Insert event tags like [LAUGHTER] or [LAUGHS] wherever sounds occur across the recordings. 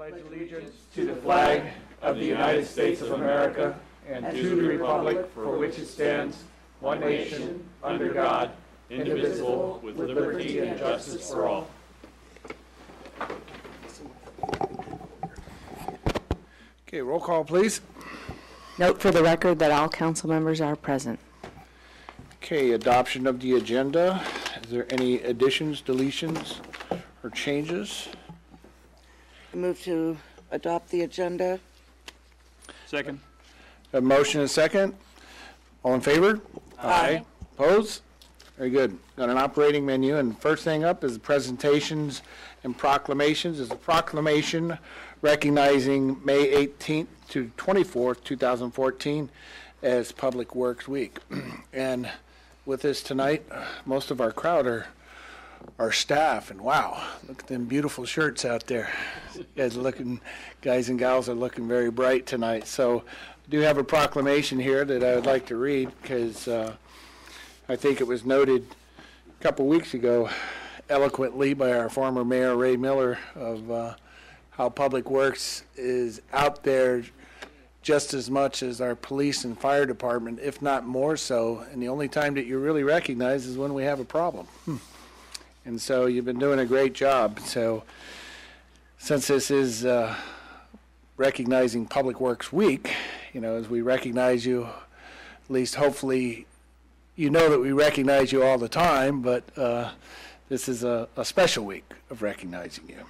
pledge allegiance to the flag of the United States of America and to the republic for which it stands, one nation, under God, indivisible, with liberty and justice for all. Okay, roll call, please. Note for the record that all council members are present. Okay, adoption of the agenda. Is there any additions, deletions, or changes? Move to adopt the agenda. Second. A motion and a second. All in favor? Aye. Opposed? Very good. Got an operating menu, and first thing up is presentations and proclamations. Is a proclamation recognizing May 18th to 24th, 2014 as Public Works Week. [CLEARS THROAT] And with us tonight, most of our crowd are our staff, and wow, look at them beautiful shirts out there. You guys looking, guys and gals are looking very bright tonight. So, I do have a proclamation here that I would like to read because uh, I think it was noted a couple weeks ago eloquently by our former mayor Ray Miller of uh, how Public Works is out there just as much as our police and fire department, if not more so. And the only time that you're really recognize is when we have a problem. And so you've been doing a great job. So since this is uh, recognizing Public Works Week, you know, as we recognize you, at least hopefully you know that we recognize you all the time, but uh, this is a, a special week of recognizing you.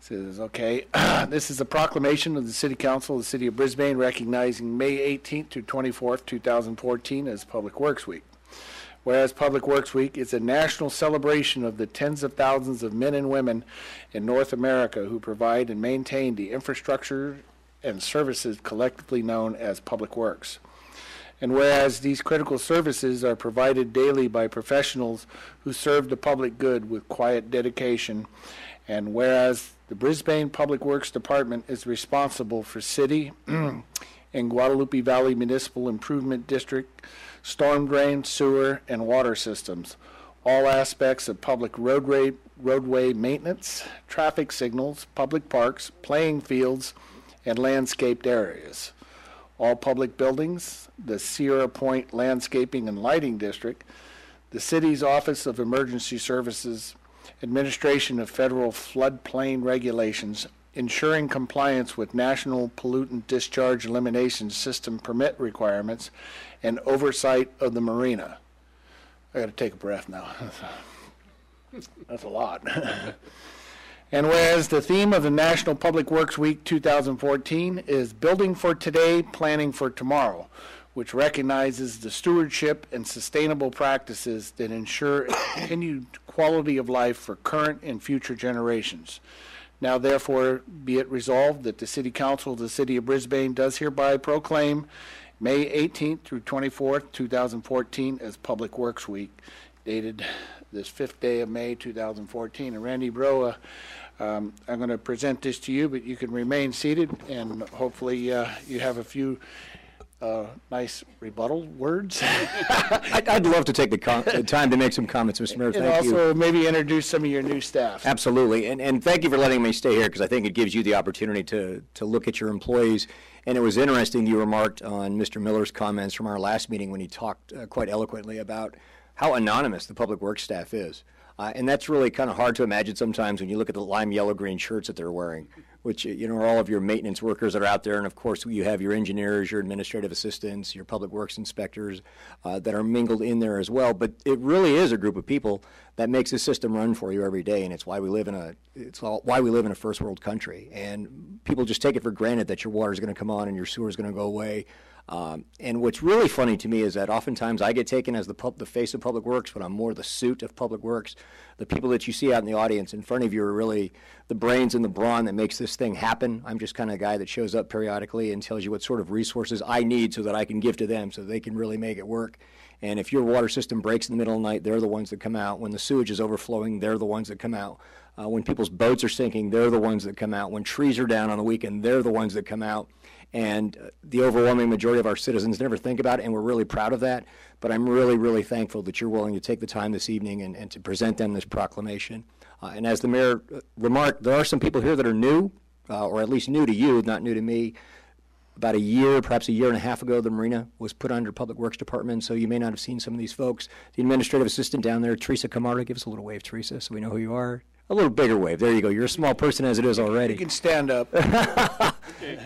Says, okay, this is a [CLEARS THROAT] proclamation of the City Council of the City of Brisbane recognizing May 18th to 24th, 2014 as Public Works Week. Whereas Public Works Week is a national celebration of the tens of thousands of men and women in North America who provide and maintain the infrastructure and services collectively known as public works. And whereas these critical services are provided daily by professionals who serve the public good with quiet dedication, and whereas the Brisbane Public Works Department is responsible for city [CLEARS THROAT] and Guadalupe Valley Municipal Improvement District, storm drain, sewer, and water systems, all aspects of public roadway, roadway maintenance, traffic signals, public parks, playing fields, and landscaped areas. All public buildings, the Sierra Point Landscaping and Lighting District, the city's Office of Emergency Services, administration of federal floodplain regulations, ensuring compliance with National Pollutant Discharge Elimination System permit requirements, and oversight of the marina. I got to take a breath now. [LAUGHS] That's a lot. [LAUGHS] And whereas the theme of the National Public Works Week 2014 is Building for Today, Planning for Tomorrow, which recognizes the stewardship and sustainable practices that ensure [COUGHS] continued quality of life for current and future generations. Now therefore be it resolved that the City Council of the City of Brisbane does hereby proclaim May 18th through 24th, 2014 as Public Works Week, dated this fifth day of May 2014. And Randy Breault, um, I'm going to present this to you, but you can remain seated and hopefully uh, you have a few uh, nice rebuttal words. [LAUGHS] I'd, I'd love to take the, com- the time to make some comments, Mr. Mayor. and Thank you. also maybe introduce some of your new staff. Absolutely, and, and thank you for letting me stay here because I think it gives you the opportunity to, to look at your employees. And it was interesting you remarked on Mr. Miller's comments from our last meeting when he talked uh, quite eloquently about how anonymous the public works staff is. Uh, and that's really kind of hard to imagine sometimes when you look at the lime yellow green shirts that they're wearing, which you know are all of your maintenance workers that are out there, and of course you have your engineers, your administrative assistants, your public works inspectors uh, that are mingled in there as well. But it really is a group of people that makes the system run for you every day, and it's why we live in a it's all, why we live in a first world country. And people just take it for granted that your water is going to come on and your sewer is going to go away. Um, and what's really funny to me is that oftentimes I get taken as the, pub, the face of public works, but I'm more the suit of public works. The people that you see out in the audience in front of you are really the brains and the brawn that makes this thing happen. I'm just kind of a guy that shows up periodically and tells you what sort of resources I need so that I can give to them so they can really make it work. And if your water system breaks in the middle of the night, they're the ones that come out. When the sewage is overflowing, they're the ones that come out. Uh, when people's boats are sinking, they're the ones that come out. When trees are down on the weekend, they're the ones that come out. And uh, the overwhelming majority of our citizens never think about it, and we're really proud of that. But I'm really, really thankful that you're willing to take the time this evening and, and to present them this proclamation. Uh, and as the mayor uh, remarked, there are some people here that are new uh, or at least new to you, not new to me. About a year, perhaps a year and a half ago, the marina was put under Public Works Department, so you may not have seen some of these folks. The administrative assistant down there, Teresa Camarda, give us a little wave, Teresa, so we know who you are. A little bigger wave. There you go. You're a small person as it is already. You can stand up. [LAUGHS]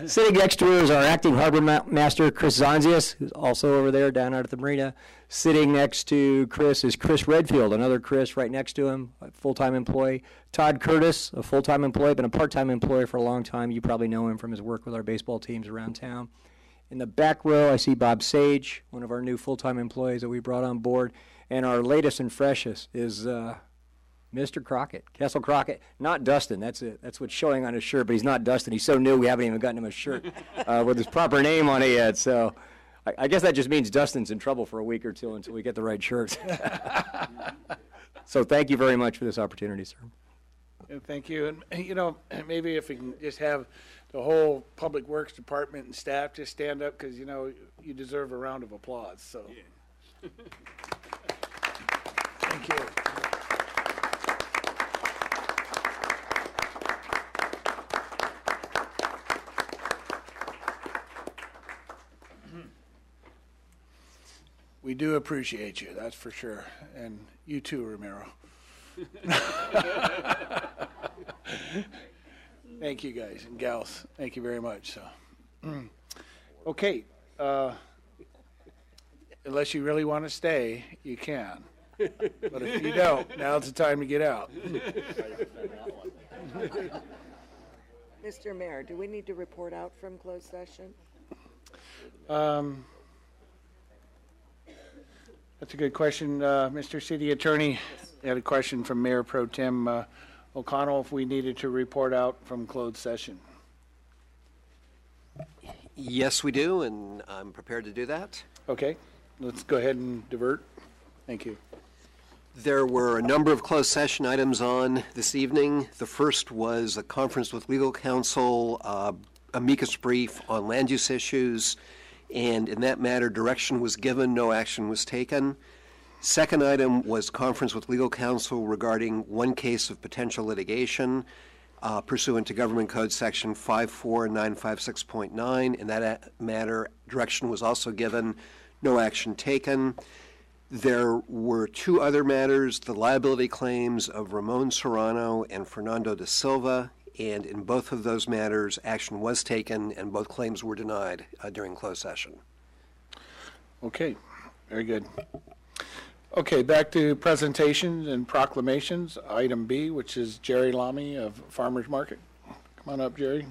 Sitting next to her is our acting harbor ma- master, Chris Zanzius, who's also over there down out at the marina. Sitting next to Chris is Chris Redfield, another Chris right next to him, a full-time employee. Todd Curtis, a full-time employee, been a part-time employee for a long time. You probably know him from his work with our baseball teams around town. In the back row, I see Bob Sage, one of our new full-time employees that we brought on board. And our latest and freshest is uh, Mr. Crockett, Kessel Crockett, not Dustin. That's it. That's what's showing on his shirt, but he's not Dustin. He's so new, we haven't even gotten him a shirt [LAUGHS] uh, with his proper name on it yet. So I, I guess that just means Dustin's in trouble for a week or two until we get the right shirt. [LAUGHS] so thank you very much for this opportunity, sir. And Thank you. And, [CLEARS THROAT] you know, maybe if we can just have the whole Public Works Department and staff just stand up, because, you know, you deserve a round of applause, so. [LAUGHS] Thank you. We do appreciate you, that's for sure. And you too, Ramiro. [LAUGHS] Thank you, guys and gals. Thank you very much. So, [CLEARS THROAT] okay. Uh, unless you really want to stay, you can. But if you don't, now's the time to get out. [LAUGHS] Mr. Mayor, do we need to report out from closed session? Um, that's a good question, uh, Mr. City Attorney. I had a question from Mayor Pro Tem uh, O'Connell if we needed to report out from closed session. Yes, we do, and I'm prepared to do that. Okay, let's go ahead and divert. Thank you. There were a number of closed session items on this evening. The first was a conference with legal counsel, uh, amicus brief on land use issues, and in that matter, direction was given, no action was taken. Second item was conference with legal counsel regarding one case of potential litigation uh, pursuant to Government Code Section 54956.9. In that a- matter, direction was also given, no action taken. There were two other matters, the liability claims of Ramon Serrano and Fernando de Silva, and in both of those matters, action was taken and both claims were denied uh, during closed session. Okay, very good. Okay, back to presentations and proclamations. Item B, which is Jerry Lamy of Farmers Market. Come on up, Jerry.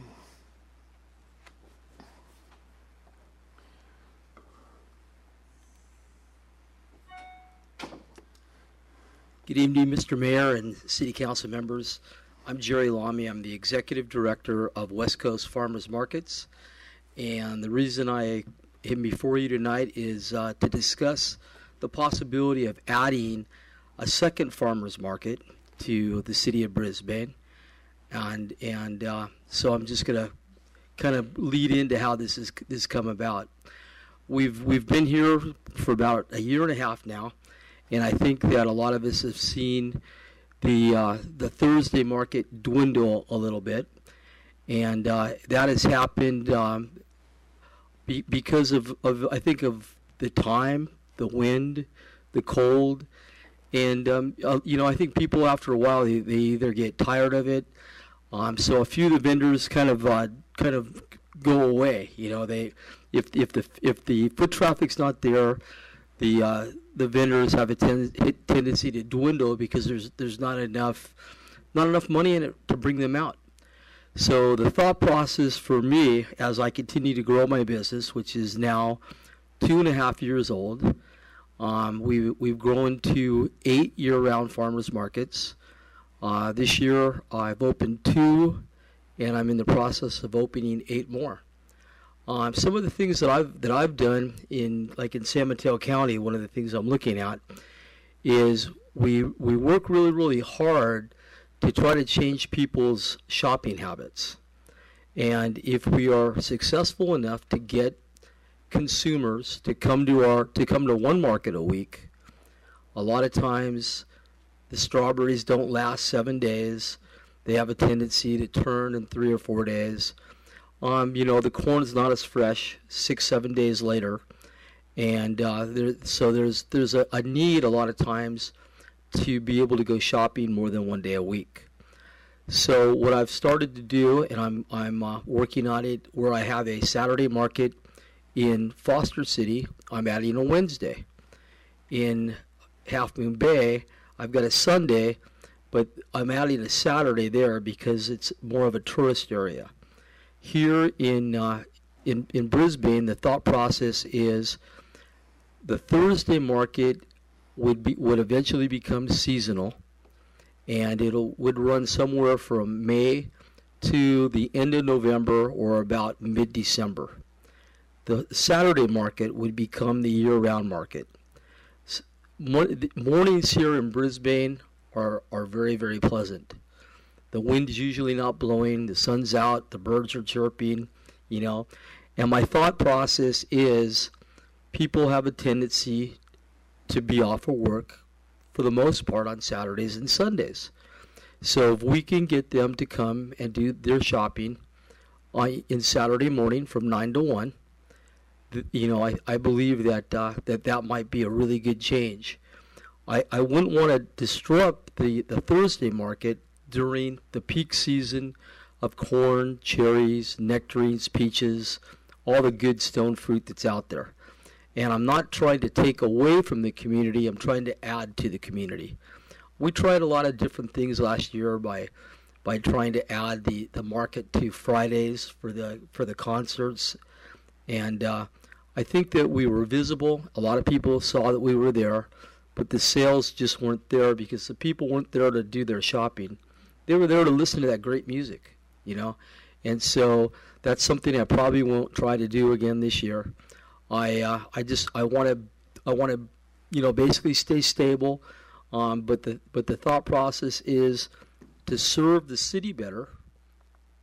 Good evening, Mr. Mayor and City Council members. I'm Jerry Lamy. I'm the Executive Director of West Coast Farmers Markets. And the reason I am before you tonight is uh, to discuss the possibility of adding a second farmers market to the city of Brisbane. And, and uh, so I'm just going to kind of lead into how this has this come about. We've, we've been here for about a year and a half now and I think that a lot of us have seen the uh, the Thursday market dwindle a little bit, and uh, that has happened um, be, because of, of I think of the time, the wind, the cold, and um, uh, you know I think people after a while they, they either get tired of it. Um, so a few of the vendors kind of uh, kind of go away. You know they if if the if the foot traffic's not there, the uh, the vendors have a ten- tendency to dwindle because there's there's not enough not enough money in it to bring them out. So the thought process for me, as I continue to grow my business, which is now two and a half years old, um, we we've grown to eight year-round farmers markets. Uh, this year, I've opened two, and I'm in the process of opening eight more. Um, some of the things that I've that I've done in like in San Mateo County, one of the things I'm looking at is we we work really really hard to try to change people's shopping habits, and if we are successful enough to get consumers to come to our to come to one market a week, a lot of times the strawberries don't last seven days They have a tendency to turn in three or four days. Um, you know, the corn is not as fresh six, seven days later, and uh, there, so there's there's a, a need a lot of times to be able to go shopping more than one day a week. So what I've started to do, and I'm I'm uh, working on it, where I have a Saturday market in Foster City. I'm adding a Wednesday. In Half Moon Bay, I've got a Sunday, but I'm adding a Saturday there because it's more of a tourist area. Here in uh, in in Brisbane, the thought process is the Thursday market would be would eventually become seasonal, and it'll would run somewhere from May to the end of November or about mid December. The Saturday market would become the year-round market. S- mor- the Mornings here in Brisbane are, are very, very pleasant. The wind is usually not blowing, the sun's out, the birds are chirping, you know. And my thought process is people have a tendency to be off of work for the most part on Saturdays and Sundays. So if we can get them to come and do their shopping on, in Saturday morning from 9 to 1, you know, I, I believe that, uh, that that might be a really good change. I, I wouldn't want to disrupt the, the Thursday market during the peak season of corn, cherries, nectarines, peaches, all the good stone fruit that's out there. And I'm not trying to take away from the community, I'm trying to add to the community. We tried a lot of different things last year by by trying to add the, the market to Fridays for the for the concerts. And uh, I think that we were visible. A lot of people saw that we were there, but the sales just weren't there because the people weren't there to do their shopping. They were there to listen to that great music, you know. And so that's something I probably won't try to do again this year. I uh, I just I want to I want to you know basically stay stable, um, but the but the thought process is to serve the city better,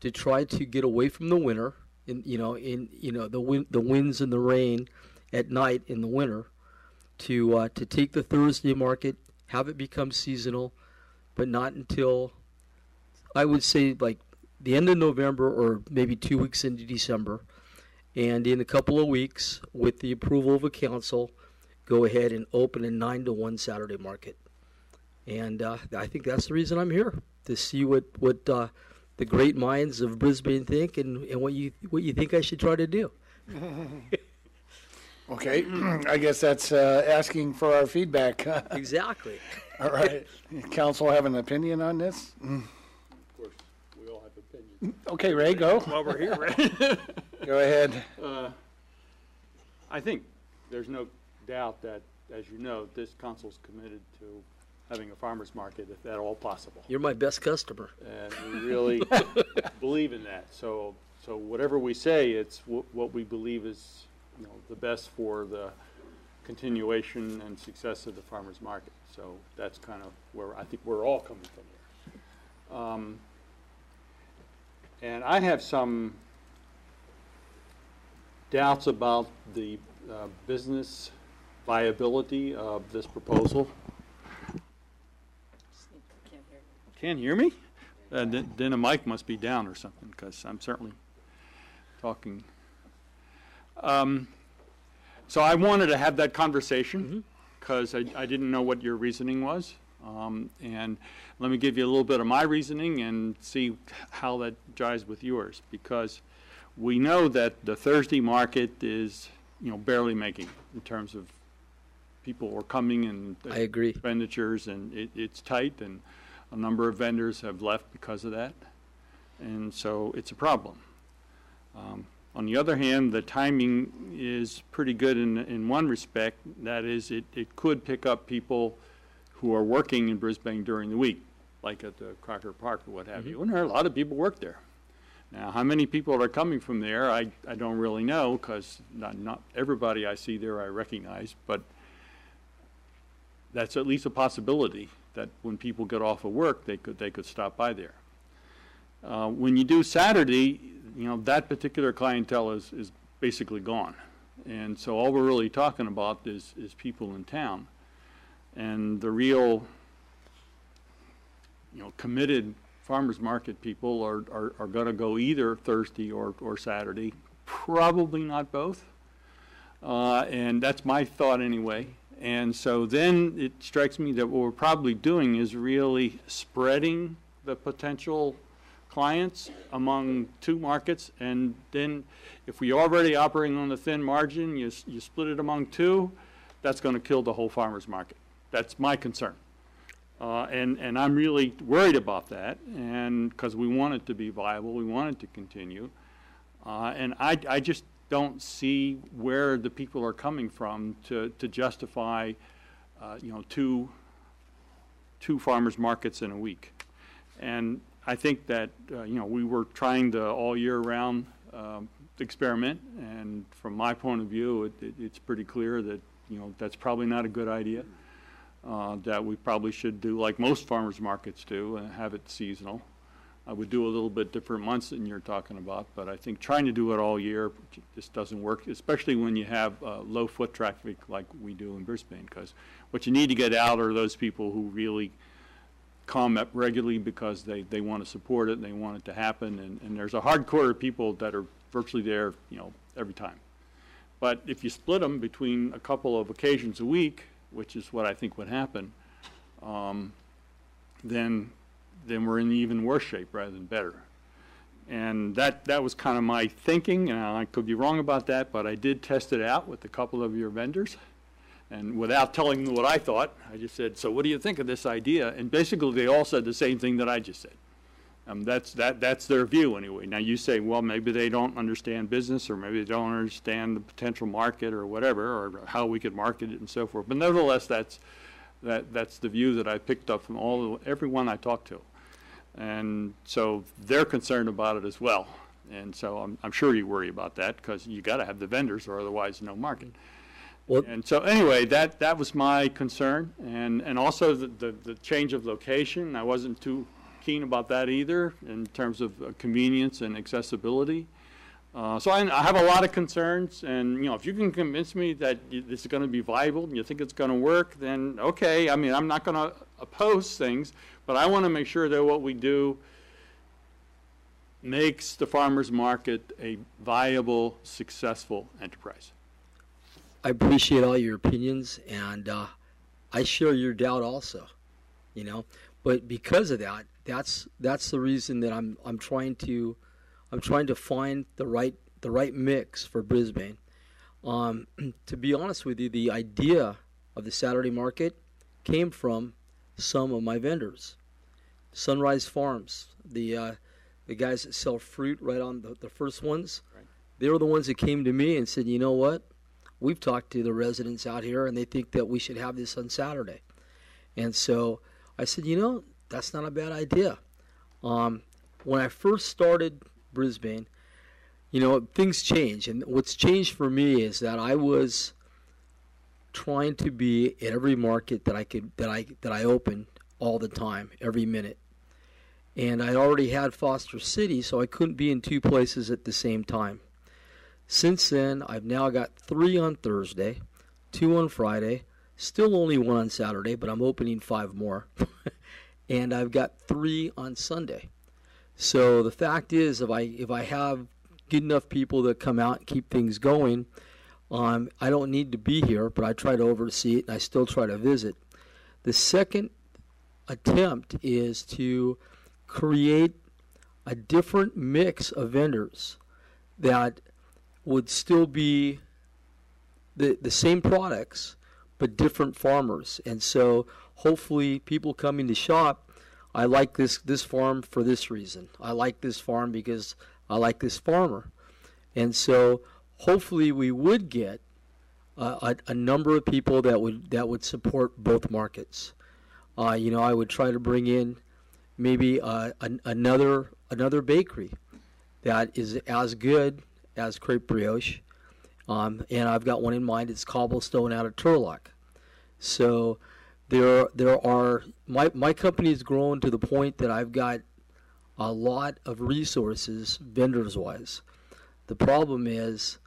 to try to get away from the winter in you know in you know the wind the winds and the rain at night in the winter, to uh, to take the Thursday market have it become seasonal, but not until I would say like the end of November or maybe two weeks into December and in a couple of weeks, with the approval of a council, go ahead and open a nine to one Saturday market. And uh, I think that's the reason I'm here to see what what uh, the great minds of Brisbane think and, and what you what you think I should try to do. [LAUGHS] Okay, [CLEARS THROAT] I guess that's uh, asking for our feedback. [LAUGHS] Exactly. All right. Council have an opinion on this? Of course, we all have opinions. Okay, Ray, go. While we're here, Ray. [LAUGHS] Go ahead. I think there's no doubt that, as you know, this council's committed to having a farmer's market if at all possible. You're my best customer. And we really [LAUGHS] believe in that. So, so whatever we say, it's wh- what we believe is, you know, the best for the continuation and success of the farmer's market. So that's kind of where I think we're all coming from here. Um, And I have some doubts about the uh, business viability of this proposal. Can't hear me? Uh, Then then the mic must be down or something, because I'm certainly talking. Um, So I wanted to have that conversation, because I I didn't know what your reasoning was. Um, And let me give you a little bit of my reasoning and see how that jives with yours, because we know that the Thursday market is, you know, barely making in terms of people are coming and. I agree. Expenditures, and it, it's tight, and a number of vendors have left because of that. And so it's a problem. Um, On the other hand, the timing is pretty good in, in one respect, that is, it, it could pick up people who are working in Brisbane during the week, like at the Crocker Park or what have you. And there are a lot of people work there. Now, how many people are coming from there, I, I don't really know, because not, not everybody I see there I recognize, but that's at least a possibility, that when people get off of work, they could, they could stop by there. Uh, When you do Saturday, you know, that particular clientele is, is basically gone. And so all we're really talking about is, is people in town. And the real, you know, committed farmer's market people are, are, are gonna go either Thursday or, or Saturday, probably not both. Uh, and that's my thought anyway. And so then it strikes me that what we're probably doing is really spreading the potential clients among two markets. And then if we're already operating on a thin margin, you, you split it among two, that's going to kill the whole farmer's market. That's my concern. Uh, and, and I'm really worried about that, and, because we want it to be viable, we want it to continue. Uh, and I, I just don't see where the people are coming from to, to justify, uh, you know, two, two farmers markets in a week. And I think that, uh, you know, we were trying to all year round, um, experiment, and from my point of view, it, it, it's pretty clear that, you know, that's probably not a good idea. Uh, that we probably should do like most farmers markets do and have it seasonal. I would do a little bit different months than you're talking about, but I think trying to do it all year just doesn't work, especially when you have uh, low foot traffic like we do in Brisbane. Because what you need to get out are those people who really come up regularly because they, they want to support it and they want it to happen. And, and there's a hardcore of people that are virtually there, you know, every time. But if you split them between a couple of occasions a week, which is what I think would happen, um, then, then we're in even worse shape rather than better. And that, that was kind of my thinking, and I could be wrong about that, but I did test it out with a couple of your vendors. And without telling them what I thought, I just said, so what do you think of this idea? And basically, they all said the same thing that I just said. Um, that's, that, that's their view anyway. Now, you say, well, maybe they don't understand business, or maybe they don't understand the potential market, or whatever, or how we could market it and so forth. But nevertheless, that's, that, that's the view that I picked up from all, everyone I talked to. And so they're concerned about it as well. And so I'm, I'm sure you worry about that, because you gotta have the vendors, or otherwise no market. Well- And so anyway, that, that was my concern, and, and also the, the, the change of location, I wasn't too keen about that either, in terms of uh, convenience and accessibility. Uh, so I, I have a lot of concerns, and, you know, if you can convince me that y- this is gonna be viable, and you think it's gonna work, then, okay, I mean, I'm not gonna oppose things, but I wanna make sure that what we do makes the farmer's market a viable, successful enterprise. I appreciate all your opinions, and uh, I share your doubt also. You know, but because of that, that's that's the reason that I'm I'm trying to I'm trying to find the right the right mix for Brisbane. Um, [CLEARS THROAT] to be honest with you, the idea of the Saturday market came from some of my vendors, Sunrise Farms, the uh, the guys that sell fruit right on the, the first ones. They were the ones that came to me and said, you know what? we've talked to the residents out here and they think that we should have this on Saturday. And so I said, you know, that's not a bad idea. Um, when I first started Brisbane, you know, things change. And what's changed for me is that I was trying to be in every market that I could that I that I opened all the time, every minute. And I already had Foster City, so I couldn't be in two places at the same time. Since then, I've now got three on Thursday, two on Friday, still only one on Saturday, but I'm opening five more. [LAUGHS] and I've got three on Sunday. So the fact is, if I if I have good enough people that come out and keep things going, um, I don't need to be here, but I try to oversee it and I still try to visit. The second attempt is to create a different mix of vendors that would still be the the same products but different farmers and so hopefully people coming to shop I like this this farm for this reason I like this farm because I like this farmer and so hopefully we would get uh, a, a number of people that would that would support both markets uh, you know I would try to bring in maybe uh, an, another another bakery that is as good as crepe brioche. Um, and I've got one in mind. It's cobblestone out of Turlock. So there there are my my company has grown to the point that I've got a lot of resources vendors wise. The problem is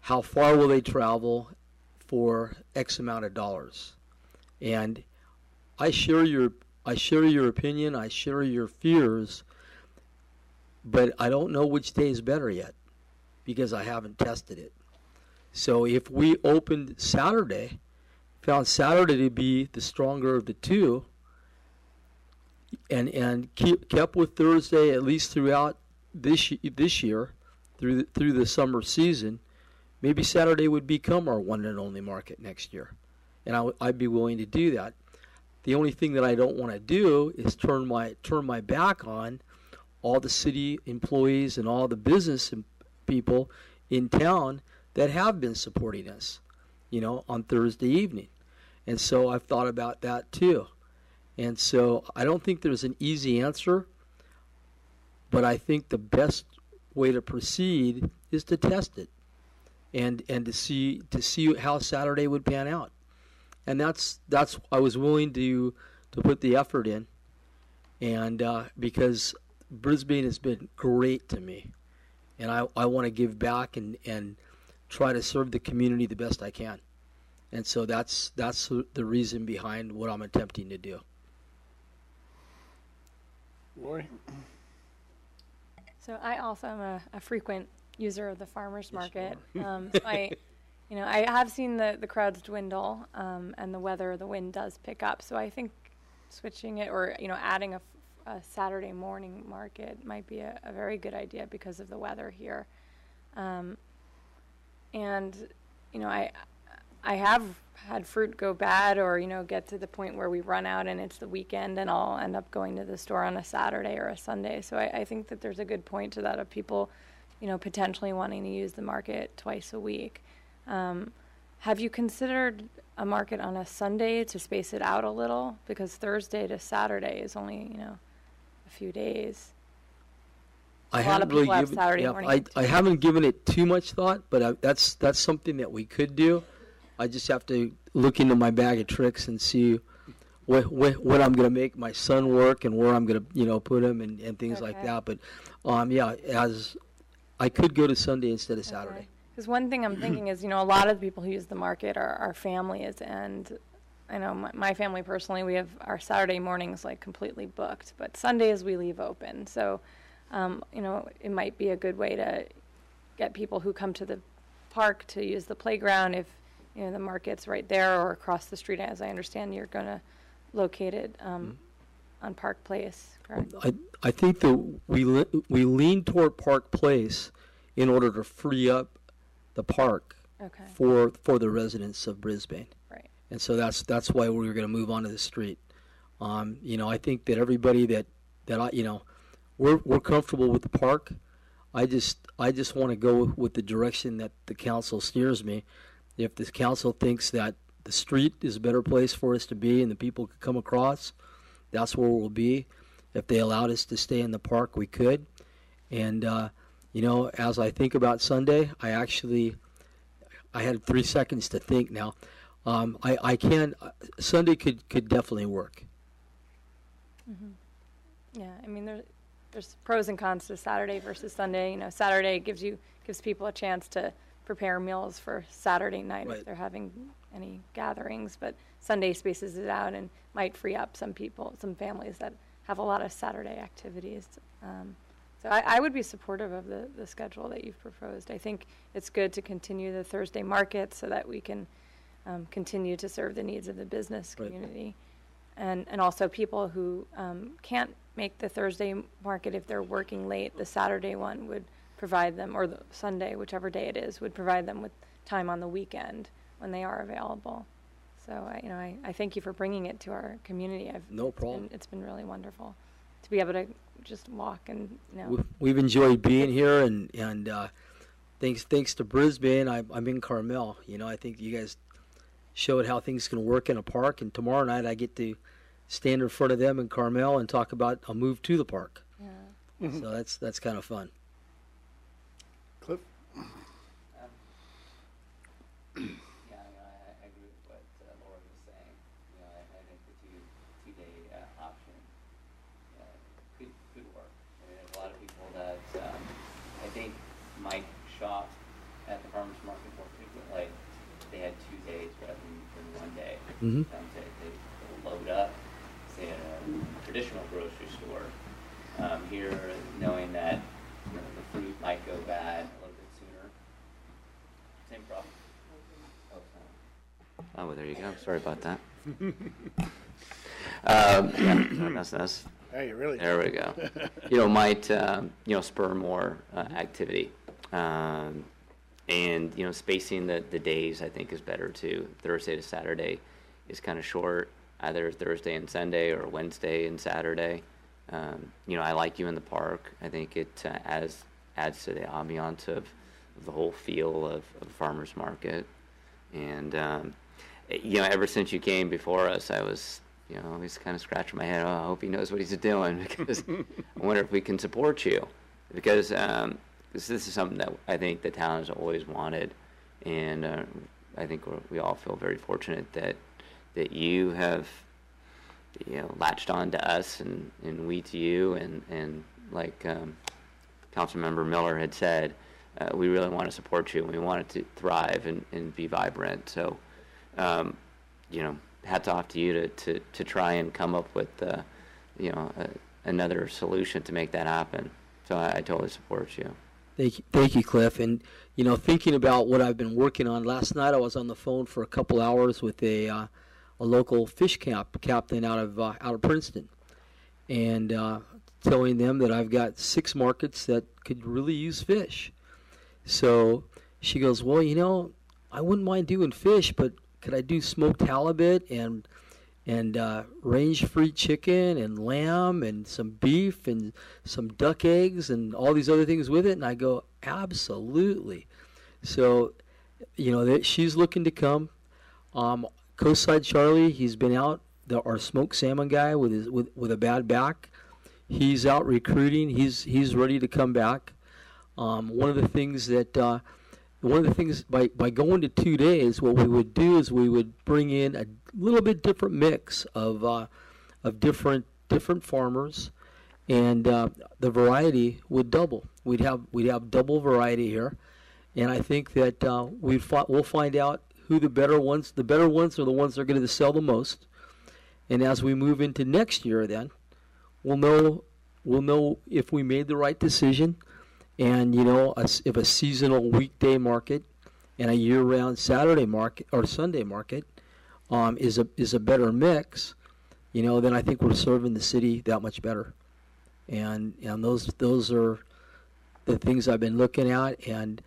how far will they travel for X amount of dollars? And I share your I share your opinion. I share your fears, but I don't know which day is better yet because I haven't tested it. So if we opened Saturday, found Saturday to be the stronger of the two, and and keep, kept with Thursday at least throughout this this year, through the, through the summer season, maybe Saturday would become our one and only market next year, and I w- I'd be willing to do that. The only thing that I don't want to do is turn my turn my back on all the city employees and all the business people in town that have been supporting us, you know, on Thursday evening. And so I've thought about that too. And so I don't think there's an easy answer, but I think the best way to proceed is to test it and and to see to see how Saturday would pan out. And that's that's I was willing to to put the effort in, and uh, because Brisbane has been great to me, and I, I want to give back and, and try to serve the community the best I can. And so that's that's the reason behind what I'm attempting to do. Lori? So I also am a, a frequent user of the farmers market. Um, [LAUGHS] so I, you know, I have seen the, the crowds dwindle, um, and the weather, the wind does pick up. So I think switching it or you know adding a Saturday morning market might be a, a very good idea because of the weather here. Um, and you know, I I have had fruit go bad or you know get to the point where we run out and it's the weekend and I'll end up going to the store on a Saturday or a Sunday. So I, I think that there's a good point to that of people, you know, potentially wanting to use the market twice a week. Um, have you considered a market on a Sunday to space it out a little? Because Thursday to Saturday is only you know a few days. I A lot of haven't really have given, Saturday yeah, morning I, I haven't given it too much thought, but I, that's that's something that we could do. I just have to look into my bag of tricks and see what what, what I'm going to make my son work and where I'm going to you know put him and, and things like that. But um, yeah, as I could go to Sunday instead of Saturday. Because one thing I'm thinking is, you know, a lot of the people who use the market are, are families, and I know my, my family personally, we have our Saturday mornings like completely booked, but Sundays we leave open. So, um, you know, it might be a good way to get people who come to the park to use the playground if, you know, the market's right there or across the street. As I understand, you're going to locate it um, on Park Place, correct? I I think that we le- we lean toward Park Place in order to free up the park Okay, for for the residents of Brisbane. right. and so that's that's why we're going to move onto the street. Um, you know, I think that everybody that that I, you know, we're we're comfortable with the park. I just I just want to go with the direction that the council steers me. If the council thinks that the street is a better place for us to be and the people could come across, that's where we'll be. If they allowed us to stay in the park, we could. And uh, you know, as I think about Sunday, I actually I had three seconds to think now. Um, I, I can Sunday could, could definitely work. Yeah, I mean, there, there's pros and cons to Saturday versus Sunday. You know, Saturday gives you gives people a chance to prepare meals for Saturday night Right. if they're having any gatherings, but Sunday spaces it out and might free up some people, some families that have a lot of Saturday activities. Um, so I, I would be supportive of the, the schedule that you've proposed. I think it's good to continue the Thursday market so that we can um, continue to serve the needs of the business Right. community and and also people who um, can't make the Thursday market if they're working late. The Saturday one would provide them, or the Sunday, whichever day it is, would provide them with time on the weekend when they are available. So I, you know, I, I thank you for bringing it to our community. I've No it's problem. been- it's been really wonderful to be able to just walk and you know. We- We've enjoyed being here, and and uh, thanks thanks to Brisbane, I, I'm in Carmel. You know, I think you guys showed how things can work in a park, and tomorrow night I get to stand in front of them in Carmel and talk about a move to the park. yeah. So that's that's kind of fun. Yeah, I mean, I, I agree with what uh, Laura was saying. You know, I, I think the two, two-day uh, option uh, could, could work. I mean, there's a lot of people that, um, I think might shop at the farmer's market more frequent, like, they had two days rather than, than one day. Mhm. Um, to, to load up, say at a traditional grocery store. Um, here, knowing that you know, the fruit might go bad a little bit sooner. Same problem. Oh, sorry. Oh, well, there you go. Sorry about that. [LAUGHS] um, yeah, no, that's, that's, Hey, really? there we go. [LAUGHS] You know, might, um, you know, spur more uh, activity. Um, and, you know, spacing the, the days, I think, is better too. Thursday to Saturday is kind of short, either Thursday and Sunday or Wednesday and Saturday. Um, you know, I like you in the park. I think it uh, adds, adds to the ambiance of, of the whole feel of, of the farmer's market. And, um, you know, ever since you came before us, I was, you know, always kind of scratching my head. Oh, I hope he knows what he's doing [LAUGHS] because I wonder if we can support you. Because um, this, this is something that I think the town has always wanted, and uh, I think we all feel very fortunate that that you have, you know, latched on to us and, and we to you, and and like um, Councilmember Miller had said, uh, we really want to support you and we want it to thrive and, and be vibrant. So, um, you know, hats off to you to, to, to try and come up with, uh, you know, a, another solution to make that happen. So I, I totally support you. Thank you, thank you, Cliff. And you know, thinking about what I've been working on. Last night, I was on the phone for a couple hours with a uh, a local fish camp captain out of uh, out of Princeton, and uh, telling them that I've got six markets that could really use fish. So she goes, "Well, you know, I wouldn't mind doing fish, but could I do smoked halibut and and uh, range-free chicken and lamb and some beef and some duck eggs and all these other things with it?" And I go, "Absolutely." So, you know, that she's looking to come. Um, Coastside Charlie, he's been out. The, our smoked salmon guy with his with, with a bad back, he's out recruiting. He's he's ready to come back. Um, one of the things that uh, one of the things by by going to two days, what we would do is we would bring in a little bit different mix of uh, of different different farmers, and uh, the variety would double. We'd have we'd have double variety here, and I think that uh, we we'll find out who the better ones. The better ones are the ones that are going to sell the most, and as we move into next year, then we'll know we'll know if we made the right decision and you know if a seasonal weekday market and a year-round Saturday market or Sunday market um, is a is a better mix, you know, then I think we're serving the city that much better. And and those those are the things I've been looking at, and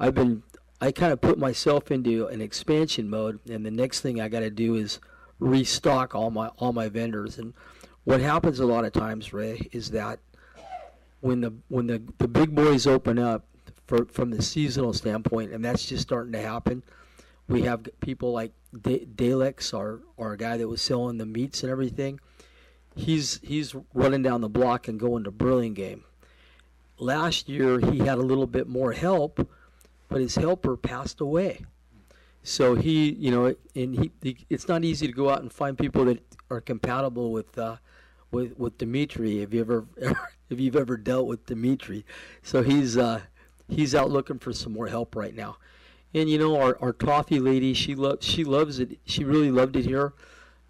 I've been I kind of put myself into an expansion mode, and the next thing I got to do is restock all my all my vendors. And what happens a lot of times, Ray, is that when the when the, the big boys open up for, from the seasonal standpoint, and that's just starting to happen. We have people like Dalex, our our guy that was selling the meats and everything. He's he's running down the block and going to Burlingame. Last year he had a little bit more help, but his helper passed away. So he, you know, and he, he it's not easy to go out and find people that are compatible with uh, with with Dimitri. If you [LAUGHS] ever if you've ever dealt with Dimitri, so he's uh, he's out looking for some more help right now. And you know, our our toffee lady, she loves she loves it. She really loved it here,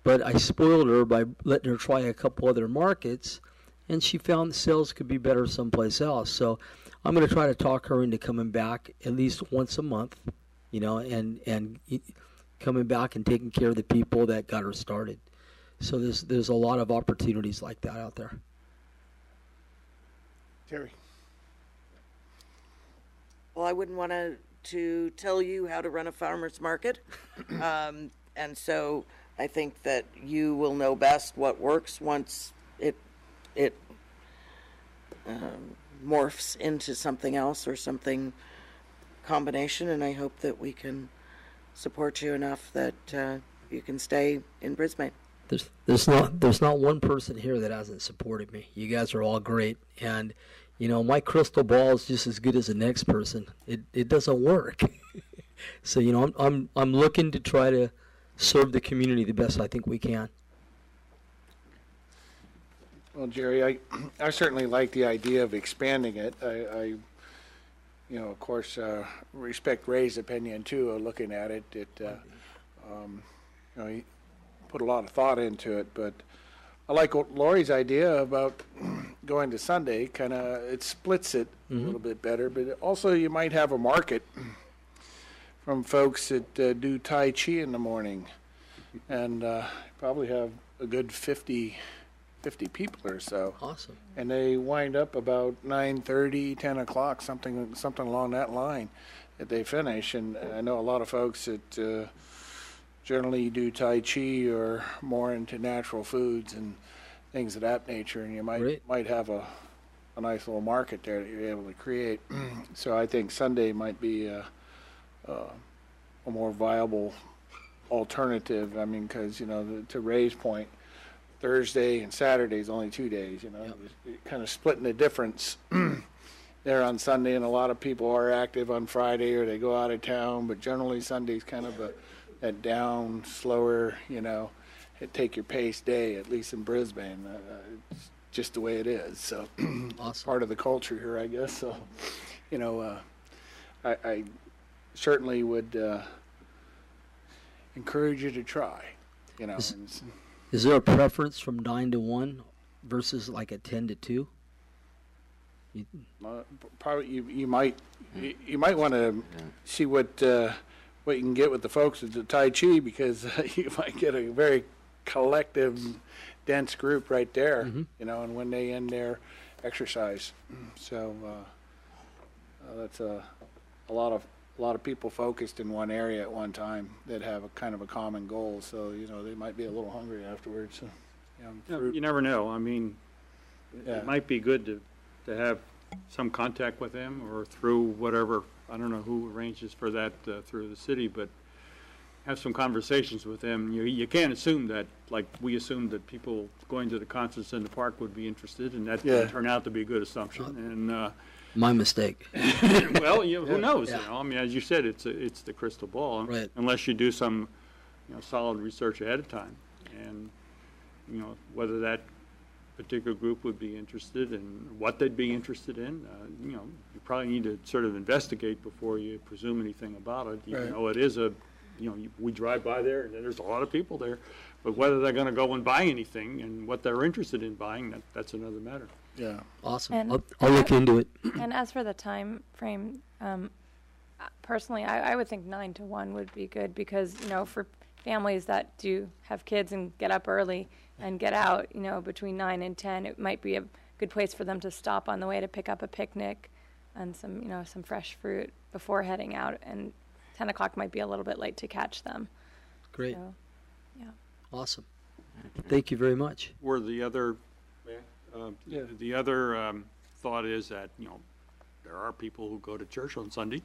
but I spoiled her by letting her try a couple other markets, and she found sales could be better someplace else. So I'm going to try to talk her into coming back at least once a month, you know, and and coming back and taking care of the people that got her started. So there's there's a lot of opportunities like that out there. Terry? Well, I wouldn't want to, to tell you how to run a farmer's market. [COUGHS] Um, and so I think that you will know best what works once it, it um, morphs into something else or something combination. And I hope that we can support you enough that uh, you can stay in Brisbane. There's there's not there's not one person here that hasn't supported me. You guys are all great, and you know my crystal ball is just as good as the next person. It it doesn't work. [LAUGHS] so you know I'm I'm I'm looking to try to serve the community the best I think we can. Well, Jerry, I, [CLEARS THROAT] I certainly like the idea of expanding it. I, I you know, of course, uh, respect Ray's opinion too, of looking at it. It, uh, um, you know, put a lot of thought into it, but I like what Lori's idea about [CLEARS THROAT] going to Sunday, kind of, it splits it a little bit better, but also you might have a market [CLEARS THROAT] from folks that uh, do Tai Chi in the morning. And uh, probably have a good 50, 50 people or so. Awesome. And they wind up about 9:30, 10 o'clock, something, something along that line that they finish. And I know a lot of folks that uh, generally you do Tai Chi or more into natural foods and things of that nature. And you might, Great. might have a, a nice little market there that you're able to create. [CLEARS THROAT] so I think Sunday might be uh, uh, a more viable alternative. I mean, because, you know, the, to Ray's point, Thursday and Saturday is only two days, you know, kind of splitting the difference [CLEARS THROAT] there on Sunday, and a lot of people are active on Friday or they go out of town, but generally Sunday's kind of a, a down, slower, you know, hit- take your pace day, at least in Brisbane. Uh, it's just the way it is. So [CLEARS THROAT] Awesome. part of the culture here, I guess. So, you know, uh, I, I certainly would uh, encourage you to try. You know, Is- Is there a preference from nine to one versus like a ten to two? uh, probably you, you might you, you might want to see what uh, what you can get with the folks at the Tai Chi because [LAUGHS] you might get a very collective, dense group right there. You know, and when they end their exercise, [CLEARS THROAT] so uh, uh, that's a a lot of a lot of people focused in one area at one time that have a kind of a common goal. So you know they might be a little hungry afterwards. So, you know, Yeah, fruit- You never know. I mean, Yeah. it might be good to, to have some contact with them or through whatever, I don't know who arranges for that uh, through the city, but have some conversations with them. You, you can't assume that, like we assumed that people going to the concerts in the park would be interested, and that Yeah. didn't turn out to be a good assumption. And, uh, My mistake. [LAUGHS] well, you, who knows, you Yeah. know, I mean, as you said, it's, a- it's the crystal ball. Right. Unless you do some, you know, solid research ahead of time. And, you know, whether that particular group would be interested and what they'd be interested in, uh, you know, you probably need to sort of investigate before you presume anything about it. Right. You know, it is a, you know, you- we drive by there and there's a lot of people there. But whether they're gonna go and buy anything and what they're interested in buying, that, that's another matter. yeah. Awesome. And- I'll, I'll look into it. [CLEARS THROAT] And as for the time frame, um, uh, personally, I, I would think nine to one would be good because, you know, for families that do have kids and get up early and get out, you know, between nine and ten, it might be a good place for them to stop on the way to pick up a picnic and some, you know, some fresh fruit before heading out. And ten o'clock might be a little bit late to catch them. Great. So, yeah. Awesome. Thank you very much. Or the other, uh, Yeah. the other um, thought is that, you know, there are people who go to church on Sunday,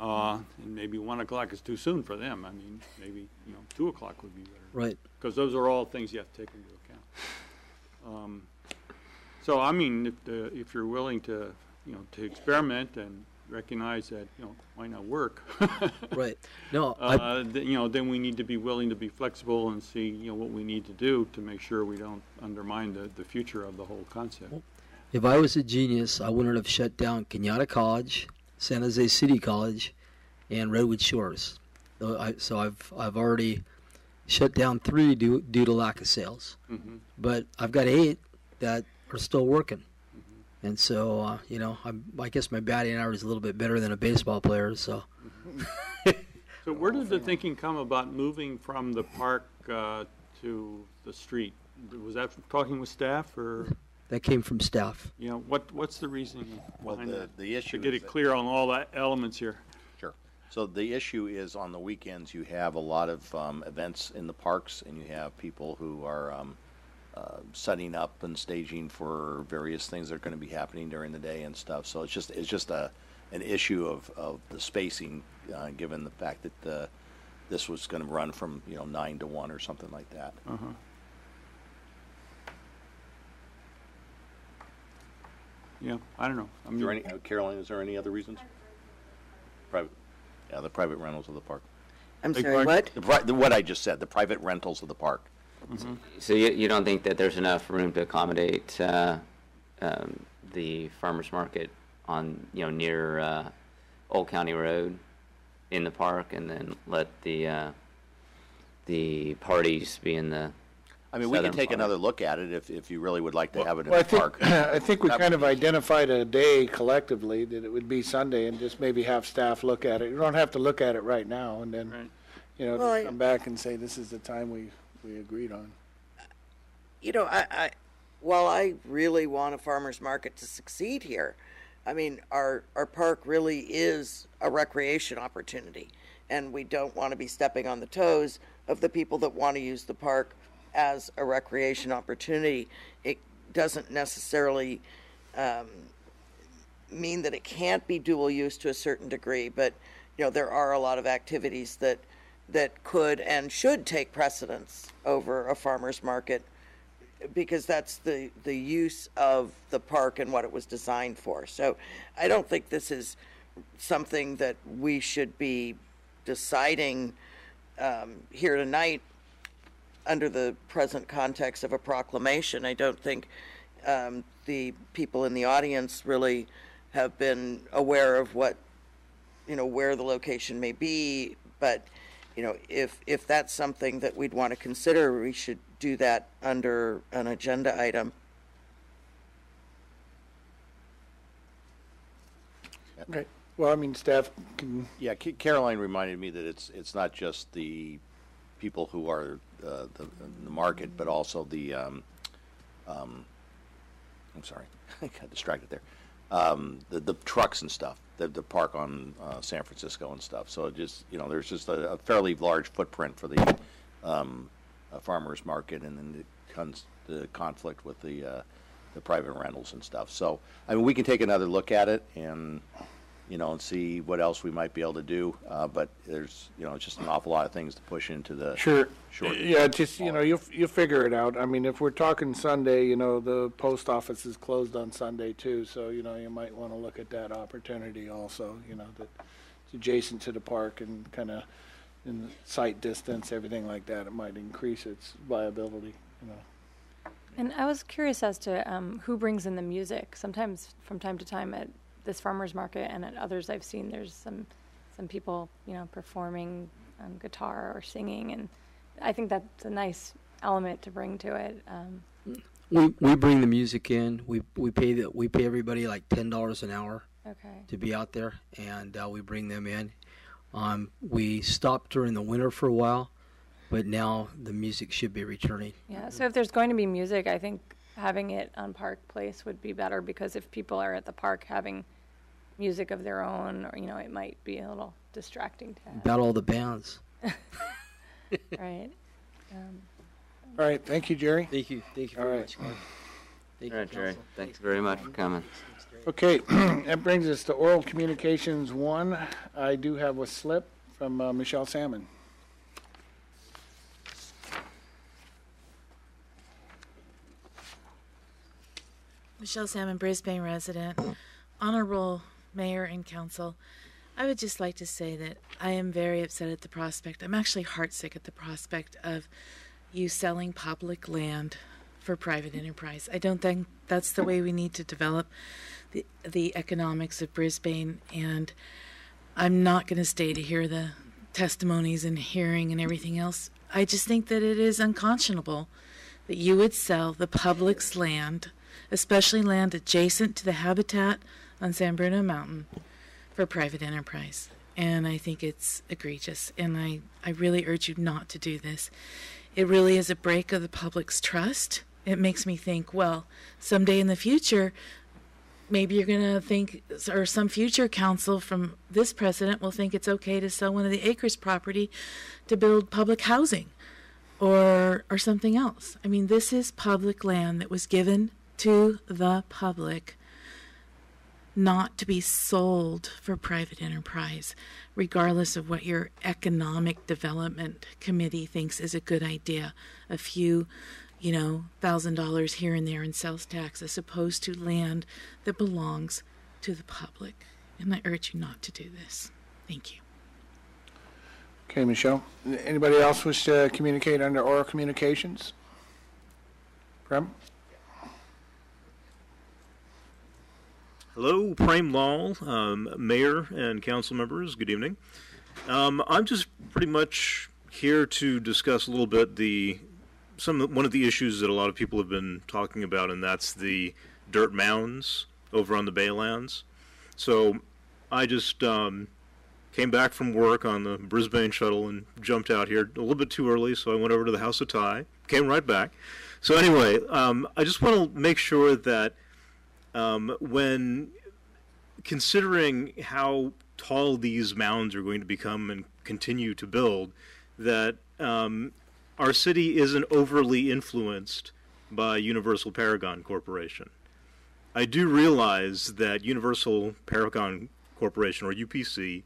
uh, and maybe 1 o'clock is too soon for them. I mean, maybe, you know, 2 o'clock would be better. Right. Because those are all things you have to take into account. [SIGHS] Um, So, I mean, if, the- if you're willing to, you know, to experiment and recognize that, you know, might not work, [LAUGHS] Right. No, uh, th- you know, then we need to be willing to be flexible and see, you know, what we need to do to make sure we don't undermine the, the future of the whole concept. if I was a genius, I wouldn't have shut down Cañada College, San Jose City College, and Redwood Shores. So, I, so I've I've already shut down three due, due to lack of sales. Mhm. But I've got eight that are still working. And so, uh, you know, I'm, I guess my batting average is a little bit better than a baseball player. So, So where did the thinking come about moving from the park uh, to the street? Was that talking with staff or, that came from staff. Yeah, what, what's the reasoning Well, behind the, that? the issue To get is it that- clear on all the elements here. Sure. So the issue is on the weekends, you have a lot of um, events in the parks, and you have people who are um, uh, setting up and staging for various things that are going to be happening during the day and stuff. So it's just it's just a an issue of, of the spacing, uh, given the fact that uh, this was going to run from you know nine to one or something like that. Yeah, I don't know. I Is there any, uh, Caroline? Is there any other reasons? Private. Yeah, the private rentals of the park. I'm Big sorry, park? what? The, pri- the, what I just said, the private rentals of the park. So you, you don't think that there's enough room to accommodate uh, um, the farmers market on you know near uh, Old County Road in the park, and then let the uh, the parties be in the I mean, we can Southern take part. another look at it if, if you really would like to have it in Well, I the think, park. [LAUGHS] I think we kind would of identified a day collectively that it would be Sunday and just maybe have staff look at it. You don't have to look at it right now and then, Right. you know, Well, I- just come back and say, this is the time we, we agreed on. you know, I, I, while I really want a farmer's market to succeed here, I mean, our, our park really is a recreation opportunity. And we don't want to be stepping on the toes of the people that want to use the park as a recreation opportunity. It doesn't necessarily um, mean that it can't be dual use to a certain degree, but, you know, there are a lot of activities that, that could and should take precedence over a farmer's market because that's the, the use of the park and what it was designed for. So I don't think this is something that we should be deciding um, here tonight under the present context of a proclamation. I don't think um, the people in the audience really have been aware of what, you know, where the location may be. But, you know, if, if that's something that we'd want to consider, we should do that under an agenda item. Okay. Well, I mean, staff can, Yeah, Caroline reminded me that it's, it's not just the people who are uh, the, the market, but also the, um, um, I'm sorry, [LAUGHS] I got distracted there. Um, the, the trucks and stuff, that, the park on uh, San Francisco and stuff. So just, you know, there's just a, a fairly large footprint for the um, uh, farmers market and then the, cons- the conflict with the, uh, the private rentals and stuff. So, I mean, we can take another look at it and, you know, and see what else we might be able to do. Uh, but there's, you know, it's just an awful lot of things to push into the. sure. Short. Yeah, just, you know, you'll, you'll figure it out. I mean, if we're talking Sunday, you know, the post office is closed on Sunday too, so, you know, you might want to look at that opportunity also, you know, that it's adjacent to the park and kind of in sight distance, everything like that, it might increase its viability, you know. And I was curious as to um, who brings in the music. Sometimes, from time to time, at this farmers market and at others I've seen, there's some some people, you know, performing um, guitar or singing, and I think that's a nice element to bring to it. Um, We we bring the music in. We we pay the we pay everybody like ten dollars an hour okay. to be out there, and uh, we bring them in. Um, we stopped during the winter for a while, but now the music should be returning. Yeah. So if there's going to be music, I think having it on Park Place would be better because if people are at the park having music of their own, or you know, it might be a little distracting to have. About all the bands. [LAUGHS] right. Um, All right, thank you, Jerry. Thank you. Thank you very right. much. Clark. Thank All you, right, Jerry. Council. Thanks very much for coming. Okay, [CLEARS THROAT] that brings us to oral communications one. I do have a slip from uh, Michelle Salmon. Michelle Salmon, Brisbane resident, honorable mayor and council. I would just like to say that I am very upset at the prospect. I'm actually heartsick at the prospect of you selling public land for private enterprise. I don't think that's the way we need to develop the the economics of Brisbane and I'm not going to stay to hear the testimonies and hearing and everything else. I just think that it is unconscionable that you would sell the public's land, especially land adjacent to the habitat on San Bruno Mountain, for private enterprise. And I think it's egregious. And I, I really urge you not to do this. It really is a break of the public's trust. It makes me think, well, someday in the future, maybe you're going to think, or some future council from this president will think it's okay to sell one of the acres property to build public housing or or something else. I mean, this is public land that was given to the public not to be sold for private enterprise, regardless of what your economic development committee thinks is a good idea. A few, you know, thousand dollars here and there in sales tax, as opposed to land that belongs to the public. And I urge you not to do this. Thank you. Okay, Michelle. Anybody else wish to communicate under oral communications? Prem? Hello, Prem Lal, um, Mayor and council members. Good evening. Um, I'm just pretty much here to discuss a little bit the some one of the issues that a lot of people have been talking about, and that's the dirt mounds over on the Baylands. So I just um, came back from work on the Brisbane shuttle and jumped out here a little bit too early, so I went over to the House of Ty, came right back. So anyway, um, I just want to make sure that um, when considering how tall these mounds are going to become and continue to build, that um, our city isn't overly influenced by Universal Paragon Corporation. I do realize that Universal Paragon Corporation, or UPC,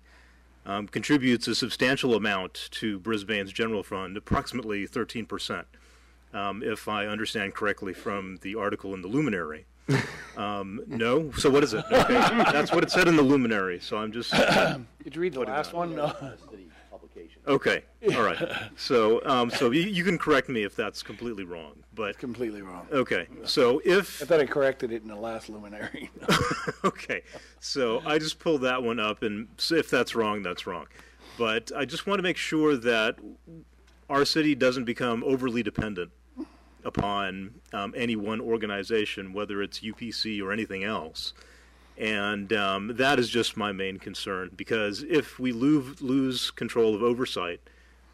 um, contributes a substantial amount to Brisbane's general fund, approximately 13%, um, if I understand correctly from the article in the Luminary. [LAUGHS] Um, no? So what is it? Okay. [LAUGHS] That's what it said in the Luminary, so I'm just. [COUGHS] Did you read the last one? No. [LAUGHS] Okay, all right. So, um, so you, you can correct me if that's completely wrong, but, Completely wrong. okay, so if. I thought I corrected it in the last luminary. okay, so I just pulled that one up, and s- if that's wrong, that's wrong. But I just want to make sure that our city doesn't become overly dependent upon um, any one organization, whether it's UPC or anything else. And um, that is just my main concern, because if we lose, lose control of oversight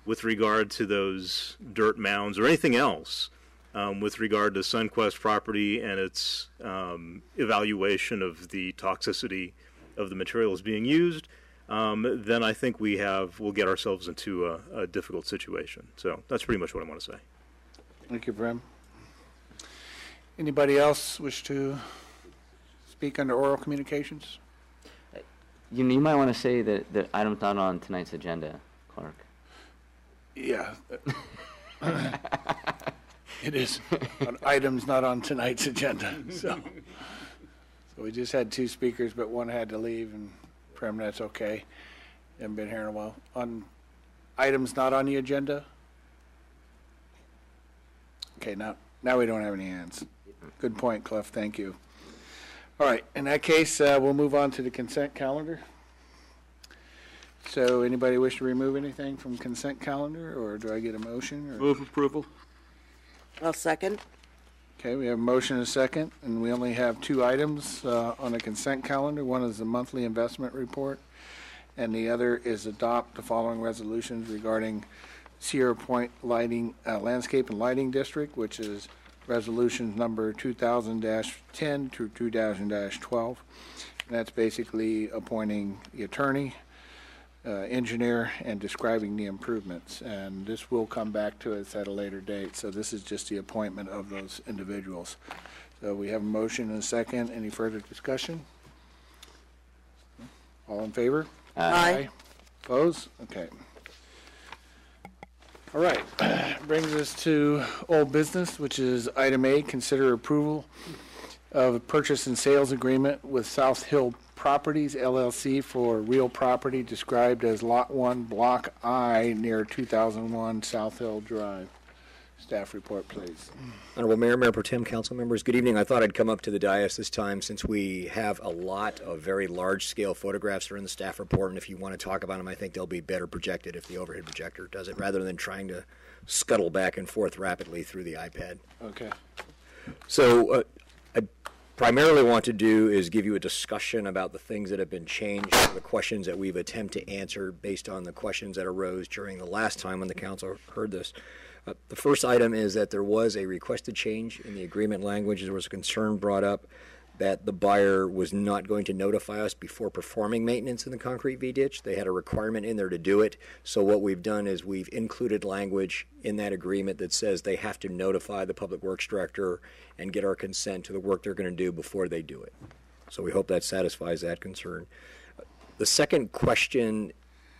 with regard to those dirt mounds or anything else, um, with regard to SunQuest property and its um, evaluation of the toxicity of the materials being used, um, then I think we have we'll get ourselves into a, a difficult situation. So that's pretty much what I want to say. Thank you, Prem. Anybody else wish to speak under oral communications? You, you might want to say that the item's not on tonight's agenda, Clark. Yeah. [LAUGHS] It is on items not on tonight's agenda, so. So we just had two speakers, but one had to leave, and Prem, that's okay. Haven't been here in a while. On items not on the agenda? Okay, now, now we don't have any hands. Good point, Cliff, thank you. All right, in that case, uh, we'll move on to the consent calendar. So anybody wish to remove anything from consent calendar, or do I get a motion? or- Move approval. I'll second. Okay, we have a motion and a second, and we only have two items uh, on the consent calendar. One is the monthly investment report, and the other is adopt the following resolutions regarding Sierra Point Lighting, uh, Landscape and Lighting District, which is resolutions number 2000-10 through 2000-12. And that's basically appointing the attorney, uh, engineer, and describing the improvements. And this will come back to us at a later date, so this is just the appointment of those individuals. So we have a motion and a second. Any further discussion? All in favor? Aye. Oppose? Okay. All right, [CLEARS THROAT] brings us to old business, which is item A, consider approval of a purchase and sales agreement with South Hill Properties LLC for real property described as Lot 1, Block I, near 2001 South Hill Drive. Staff report, please. Honorable Mayor, Mayor Pro Tem, council members, good evening. I thought I'd come up to the dais this time since we have a lot of very large-scale photographs that are in the staff report, and if you want to talk about them, I think they'll be better projected if the overhead projector does it, rather than trying to scuttle back and forth rapidly through the iPad. Okay. So, uh, I primarily want to do is give you a discussion about the things that have been changed, the questions that we've attempted to answer based on the questions that arose during the last time when the council heard this. Uh, the first item is that there was a requested change in the agreement language. There was a concern brought up that the buyer was not going to notify us before performing maintenance in the concrete V ditch. They had a requirement in there to do it. So what we've done is we've included language in that agreement that says they have to notify the public works director and get our consent to the work they're going to do before they do it. So we hope that satisfies that concern. The second question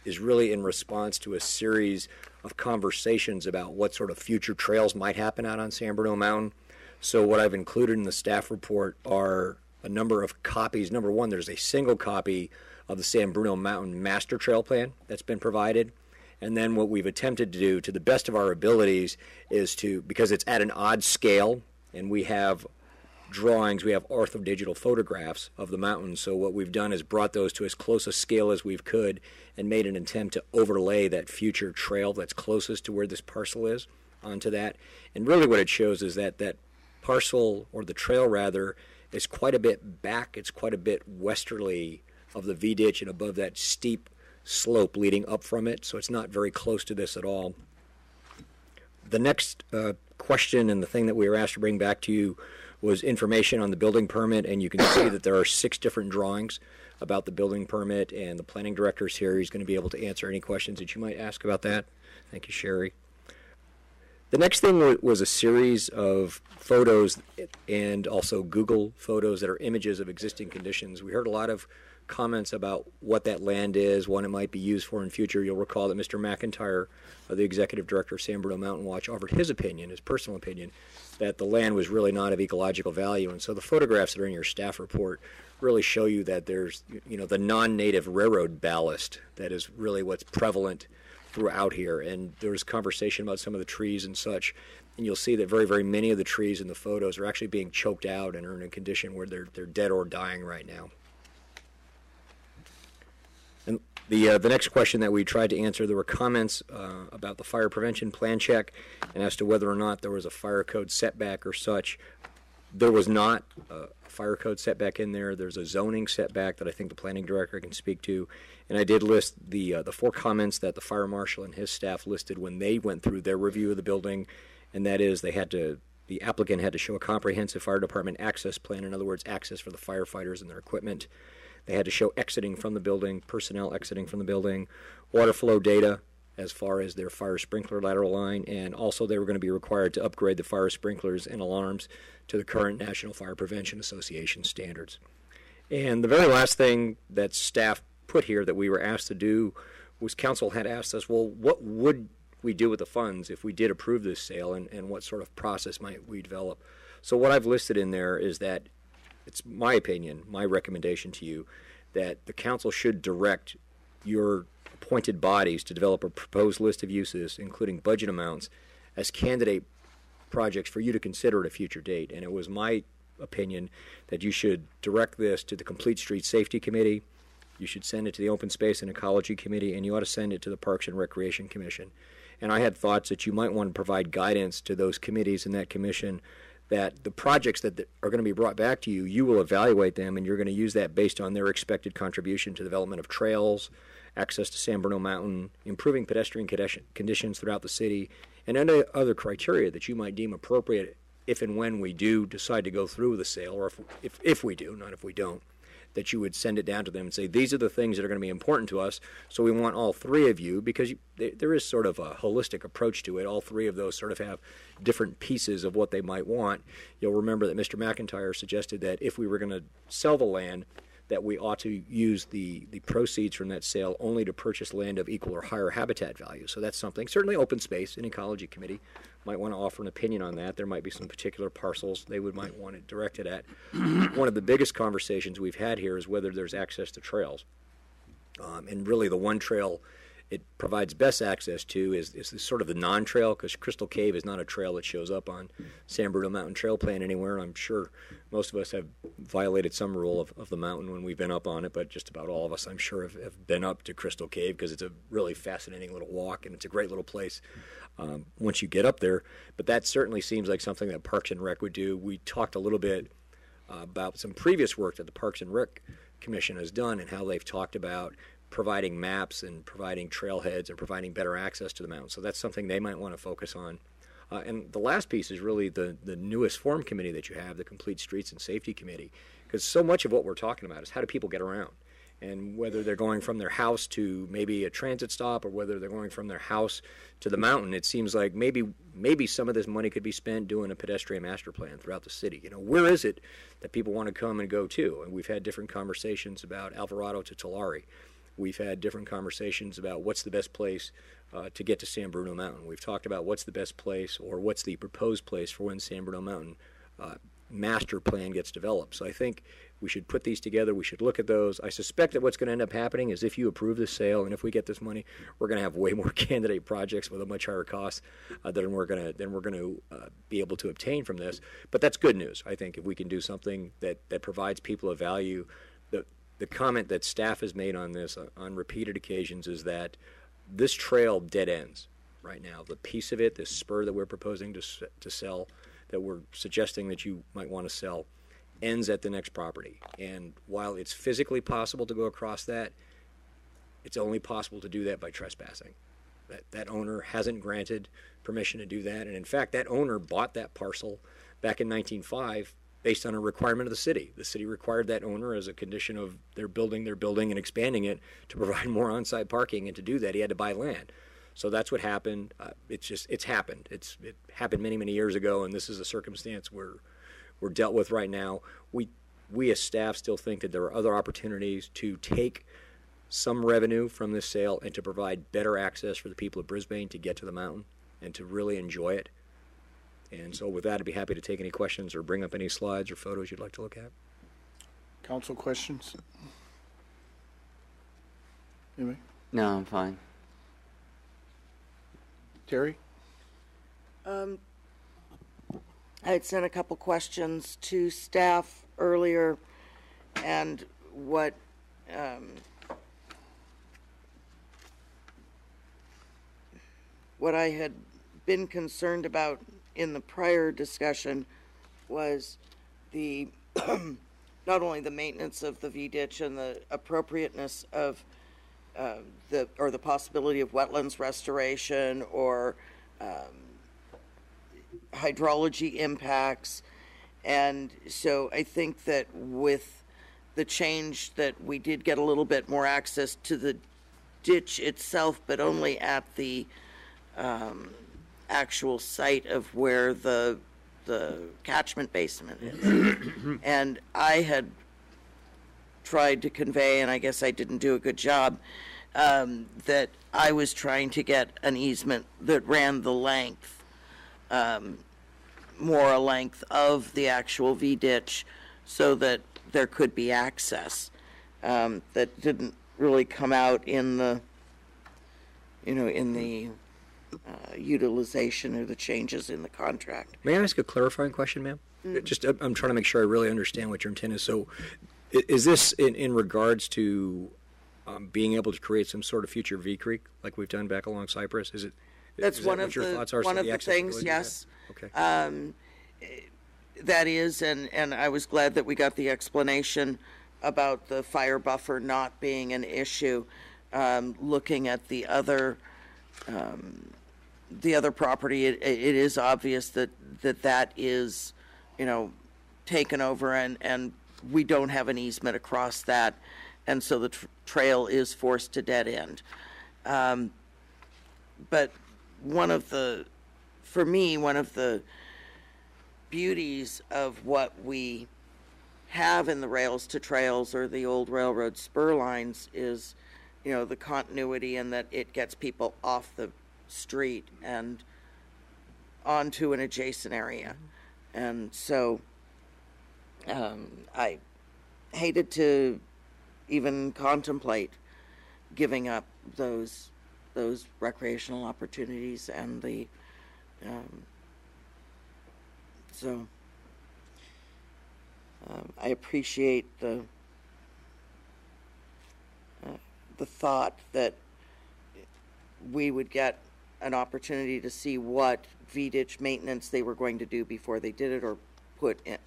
is really in response to a series of conversations about what sort of future trails might happen out on San Bruno Mountain. So what I've included in the staff report are a number of copies. Number one, there's a single copy of the San Bruno Mountain Master Trail Plan that's been provided. And then what we've attempted to do, to the best of our abilities, is to, because it's at an odd scale, and we have drawings, we have ortho digital photographs of the mountains. So what we've done is brought those to as close a scale as we've could and made an attempt to overlay that future trail that's closest to where this parcel is onto that. And really what it shows is that that parcel, or the trail rather, is quite a bit back. It's quite a bit westerly of the V ditch and above that steep slope leading up from it. So it's not very close to this at all. The next uh, question and the thing that we were asked to bring back to you was information on the building permit, and you can see that there are six different drawings about the building permit, and the planning director's here. He's going to be able to answer any questions that you might ask about that. Thank you, Sherry. The next thing was a series of photos and also Google photos that are images of existing conditions. We heard a lot of comments about what that land is, what it might be used for in future. You'll recall that Mr. McIntyre, uh, the executive director of San Bruno Mountain Watch, offered his opinion, his personal opinion, that the land was really not of ecological value. And so the photographs that are in your staff report really show you that there's, you know, the non-native railroad ballast that is really what's prevalent throughout here. And there was conversation about some of the trees and such. And you'll see that very, very many of the trees in the photos are actually being choked out and are in a condition where they're, they're dead or dying right now. And the, uh, the next question that we tried to answer, there were comments uh, about the fire prevention plan check and as to whether or not there was a fire code setback or such. There was not a fire code setback in there. There's a zoning setback that I think the planning director can speak to. And I did list the, uh, the four comments that the fire marshal and his staff listed when they went through their review of the building. And that is they had to, the applicant had to show a comprehensive fire department access plan. In other words, access for the firefighters and their equipment. They had to show exiting from the building, personnel exiting from the building, water flow data as far as their fire sprinkler lateral line, and also they were going to be required to upgrade the fire sprinklers and alarms to the current National Fire Prevention Association standards. And the very last thing that staff put here that we were asked to do was council had asked us, well, what would we do with the funds if we did approve this sale, and, and what sort of process might we develop? So what I've listed in there is that it's my opinion, my recommendation to you, that the council should direct your appointed bodies to develop a proposed list of uses, including budget amounts, as candidate projects for you to consider at a future date. And it was my opinion that you should direct this to the Complete Street Safety Committee, you should send it to the Open Space and Ecology Committee, and you ought to send it to the Parks and Recreation Commission. And I had thoughts that you might want to provide guidance to those committees and that commission that the projects that are going to be brought back to you, you will evaluate them and you're going to use that based on their expected contribution to development of trails, access to San Bruno Mountain, improving pedestrian conditions throughout the city, and any other criteria that you might deem appropriate if and when we do decide to go through with the sale, or if, if, if we do, not if we don't that you would send it down to them and say, these are the things that are going to be important to us. So we want all three of you, because you, there there is sort of a holistic approach to it. All three of those sort of have different pieces of what they might want. You'll remember that Mr. McIntyre suggested that if we were going to sell the land, that we ought to use the, the proceeds from that sale only to purchase land of equal or higher habitat value. So that's something. Certainly, open space and ecology committee might want to offer an opinion on that. There might be some particular parcels they would might want it directed at. [CLEARS THROAT] One of the biggest conversations we've had here is whether there's access to trails. Um, and really, the one trail it provides best access to is, is sort of the non-trail because Crystal Cave is not a trail that shows up on San Bruno Mountain Trail Plan anywhere. I'm sure most of us have violated some rule of, of the mountain when we've been up on it, but just about all of us, I'm sure, have, have been up to Crystal Cave because it's a really fascinating little walk and it's a great little place um, once you get up there. But that certainly seems like something that Parks and Rec would do. We talked a little bit uh, about some previous work that the Parks and Rec Commission has done and how they've talked about providing maps and providing trailheads and providing better access to the mountain. So that's something they might want to focus on. Uh, and the last piece is really the, the newest form committee that you have, the Complete Streets and Safety Committee, because so much of what we're talking about is how do people get around? And whether they're going from their house to maybe a transit stop or whether they're going from their house to the mountain, it seems like maybe maybe some of this money could be spent doing a pedestrian master plan throughout the city. You know, where is it that people want to come and go to? And we've had different conversations about Alvarado to Tulare. We've had different conversations about what's the best place uh, to get to San Bruno Mountain. We've talked about what's the best place or what's the proposed place for when San Bruno Mountain uh, master plan gets developed. So I think we should put these together. We should look at those. I suspect that what's going to end up happening is if you approve the sale and if we get this money, we're going to have way more [LAUGHS] candidate projects with a much higher cost uh, than we're going to than we're going to uh, be able to obtain from this. But that's good news. I think if we can do something that that provides people a value, the the comment that staff has made on this uh, on repeated occasions is that this trail dead ends. right now. The piece of it, this spur that we're proposing to, to sell, that we're suggesting that you might want to sell, ends at the next property. And while it's physically possible to go across that, it's only possible to do that by trespassing. That, that owner hasn't granted permission to do that. And in fact, that owner bought that parcel back in 1905 based on a requirement of the city. The city required that owner as a condition of their building their building and expanding it to provide more on-site parking. And to do that, he had to buy land. So that's what happened. Uh, it's just it's happened. It's it happened many many years ago, and this is a circumstance we're we're dealt with right now. We we as staff still think that there are other opportunities to take some revenue from this sale and to provide better access for the people of Brisbane to get to the mountain and to really enjoy it. And so with that, I'd be happy to take any questions or bring up any slides or photos you'd like to look at. Council questions? Anybody? No, I'm fine. Terry? Um, I had sent a couple questions to staff earlier, and what, um, what I had been concerned about in the prior discussion was the, [CLEARS THROAT] not only the maintenance of the V ditch and the appropriateness of uh, the, or the possibility of wetlands restoration or um, hydrology impacts. And so I think that with the change that we did get a little bit more access to the ditch itself, but only at the um, actual site of where the the catchment basement is. [CLEARS THROAT] and I had tried to convey, and I guess I didn't do a good job, um, that I was trying to get an easement that ran the length, um, more a length of the actual V ditch, so that there could be access. Um, that didn't really come out in the, you know, in the uh, utilization or the changes in the contract. May I ask a clarifying question, ma'am? Just, uh, I'm trying to make sure I really understand what your intent is. So, is this in, in regards to um, being able to create some sort of future V Creek like we've done back along Cypress? Is it? That's that one what of the, are? So one of the things, yes. Okay. Um, that is, and, and I was glad that we got the explanation about the fire buffer not being an issue. Um, looking at the other, um, the other property, it, it is obvious that, that that is, you know, taken over and, and we don't have an easement across that. And so the tr- trail is forced to dead end. Um, but one of the, for me, one of the beauties of what we have in the rails to trails or the old railroad spur lines is, you know, the continuity and that it gets people off the street and onto an adjacent area. And so, um, I hated to even contemplate giving up those those recreational opportunities and the um, so um, I appreciate the uh, the thought that we would get an opportunity to see what V ditch maintenance they were going to do before they did it or put in,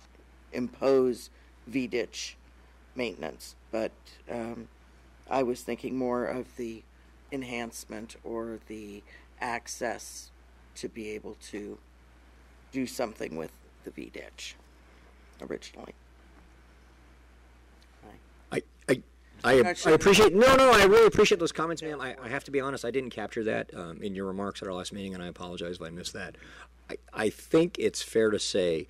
impose V ditch maintenance. But um, I was thinking more of the enhancement or the access to be able to do something with the V ditch originally. I, I, I, I appreciate, no, no, I really appreciate those comments, ma'am. I, I have to be honest, I didn't capture that um, in your remarks at our last meeting, and I apologize if I missed that. I, I think it's fair to say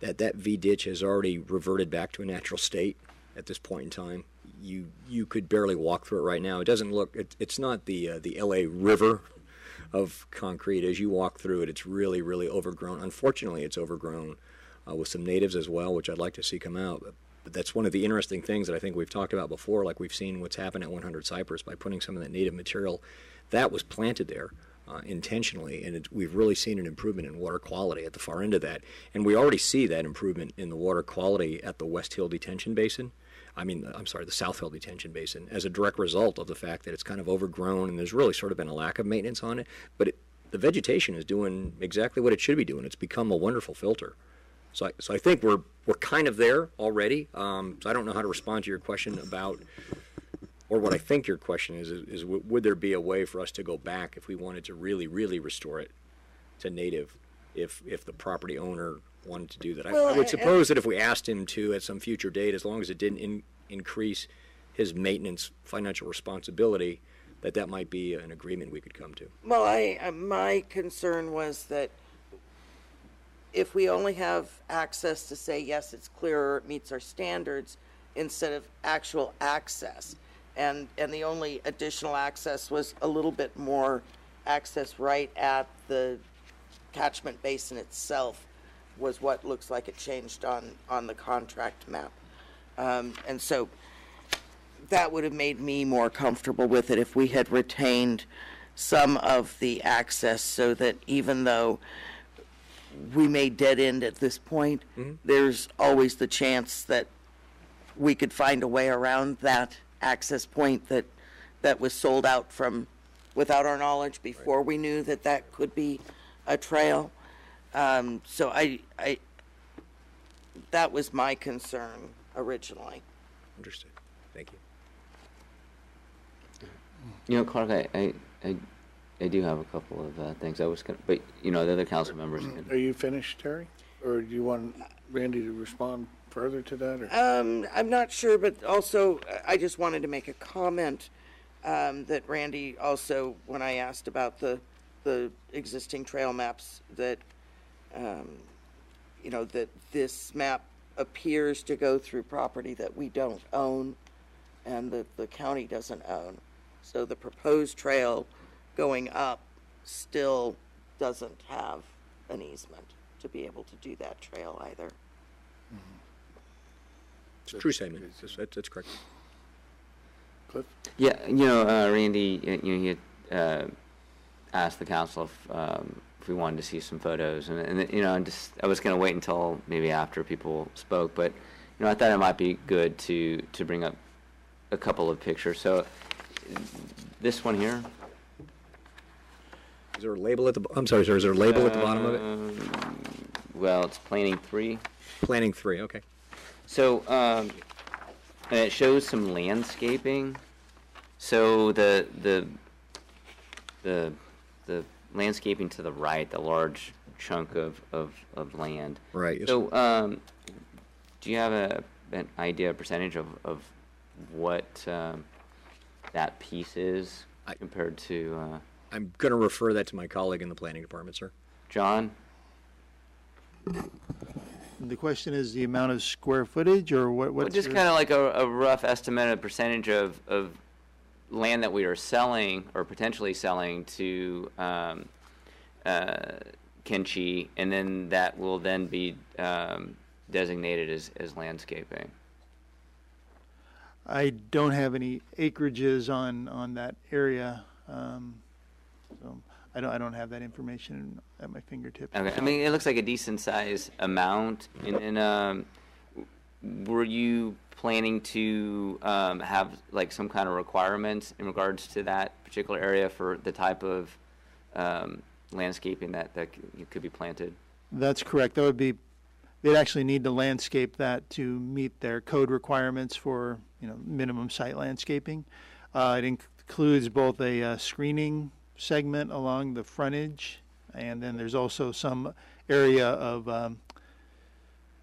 that that V ditch has already reverted back to a natural state at this point in time. You you could barely walk through it right now. It doesn't look. It, it's not the uh, the L.A. River of concrete. As you walk through it, it's really really overgrown. Unfortunately, it's overgrown uh, with some natives as well, which I'd like to see come out. But, but that's one of the interesting things that I think we've talked about before. Like we've seen what's happened at 100 Cypress by putting some of that native material that was planted there uh, intentionally, and it, we've really seen an improvement in water quality at the far end of that. And we already see that improvement in the water quality at the West Hill Detention Basin. I mean, I'm sorry, the South Hill Detention Basin, as a direct result of the fact that it's kind of overgrown and there's really sort of been a lack of maintenance on it. But it, the vegetation is doing exactly what it should be doing. It's become a wonderful filter. So I, so I think we're we're kind of there already. Um, so I don't know how to respond to your question about, or what I think your question is, is, is would there be a way for us to go back if we wanted to really, really restore it to native, if if the property owner wanted to do that? I, Well, I I- would I- suppose that if we asked him to at some future date, as long as it didn't in, increase his maintenance financial responsibility, that that might be an agreement we could come to. Well, I, uh, my concern was that if we only have access to say, yes, it's clearer, it meets our standards, instead of actual access, and, and the only additional access was a little bit more access right at the catchment basin itself, was what looks like it changed on, on the contract map. Um, and so, that would have made me more comfortable with it if we had retained some of the access so that even though we may dead end at this point, there's always the chance that we could find a way around that access point that, that was sold out from, without our knowledge, before we knew that that could be a trail. Um, so I, I, that was my concern originally. Understood. Thank you. You know, Clark, I, I, I, I do have a couple of uh, things I was gonna, but you know, the other council members can. Are you finished, Terry? Or do you want Randy to respond further to that? Or? Um, I'm not sure, but also, uh, I just wanted to make a comment, um, that Randy also, when I asked about the, the existing trail maps, that, um, you know, that this map appears to go through property that we don't own and that the county doesn't own. So the proposed trail going up still doesn't have an easement to be able to do that trail either. It's a true statement. That's, that's, that's correct. Cliff? Yeah, you know, uh, Randy, y- you know, he had uh, asked the council if, um, if we wanted to see some photos, and, and you know, and just I was going to wait until maybe after people spoke, but you know, I thought it might be good to to bring up a couple of pictures. So this one here. Is there a label at the? I'm sorry, sir. Is there a label at the bottom of it? Um, Well, it's planning three. Planning three. Okay. So, um, and it shows some landscaping. So the the the landscaping to the right, the large chunk of of, of land. Right. yes. So, um, do you have a an idea, a percentage of of what um, that piece is compared to uh, I'm going to refer that to my colleague in the planning department, sir. John? The question is the amount of square footage or what? Well, what's just your- kind of like a, a rough estimate, a percentage of, of land that we are selling or potentially selling to um, uh, Kenchi, and then that will then be um, designated as, as landscaping. I don't have any acreages on, on that area. Um, so I don't, I don't have that information at my fingertips. Okay, I mean, it looks like a decent size amount. And then, um, were you planning to um, have like some kind of requirements in regards to that particular area for the type of um, landscaping that that could be planted? That's correct. That would be, they'd actually need to landscape that to meet their code requirements for, you know, minimum site landscaping. Uh, it includes both a uh, screening segment along the frontage, and then there's also some area of um,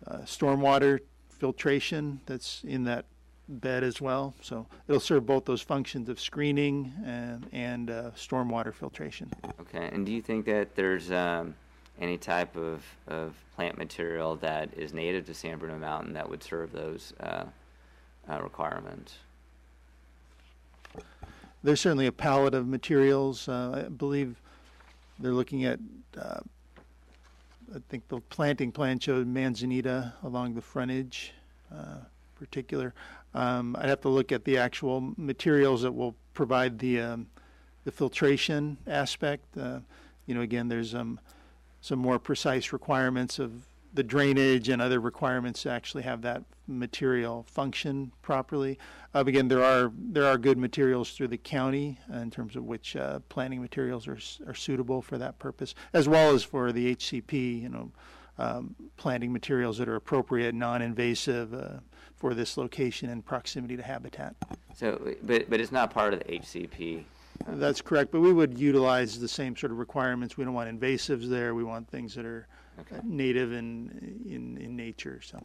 uh, stormwater filtration that's in that bed as well. So it'll serve both those functions of screening and, and uh, stormwater filtration. Okay, and do you think that there's um, any type of, of plant material that is native to San Bruno Mountain that would serve those uh, uh, requirements? There's certainly a palette of materials. Uh, I believe they're looking at, uh, I think the planting plan showed manzanita along the frontage, uh, particular. Um, I'd have to look at the actual materials that will provide the um, the filtration aspect. Uh, you know, again, there's um, some more precise requirements of the drainage and other requirements to actually have that material function properly. Uh, again, there are there are good materials through the county in terms of which uh, planting materials are are suitable for that purpose, as well as for the HCP. You know, um, planting materials that are appropriate, non-invasive uh, for this location and proximity to habitat. So, but, but it's not part of the HCP. That's correct, but we would utilize the same sort of requirements. We don't want invasives there. We want things that are uh, native in, in, in nature, so.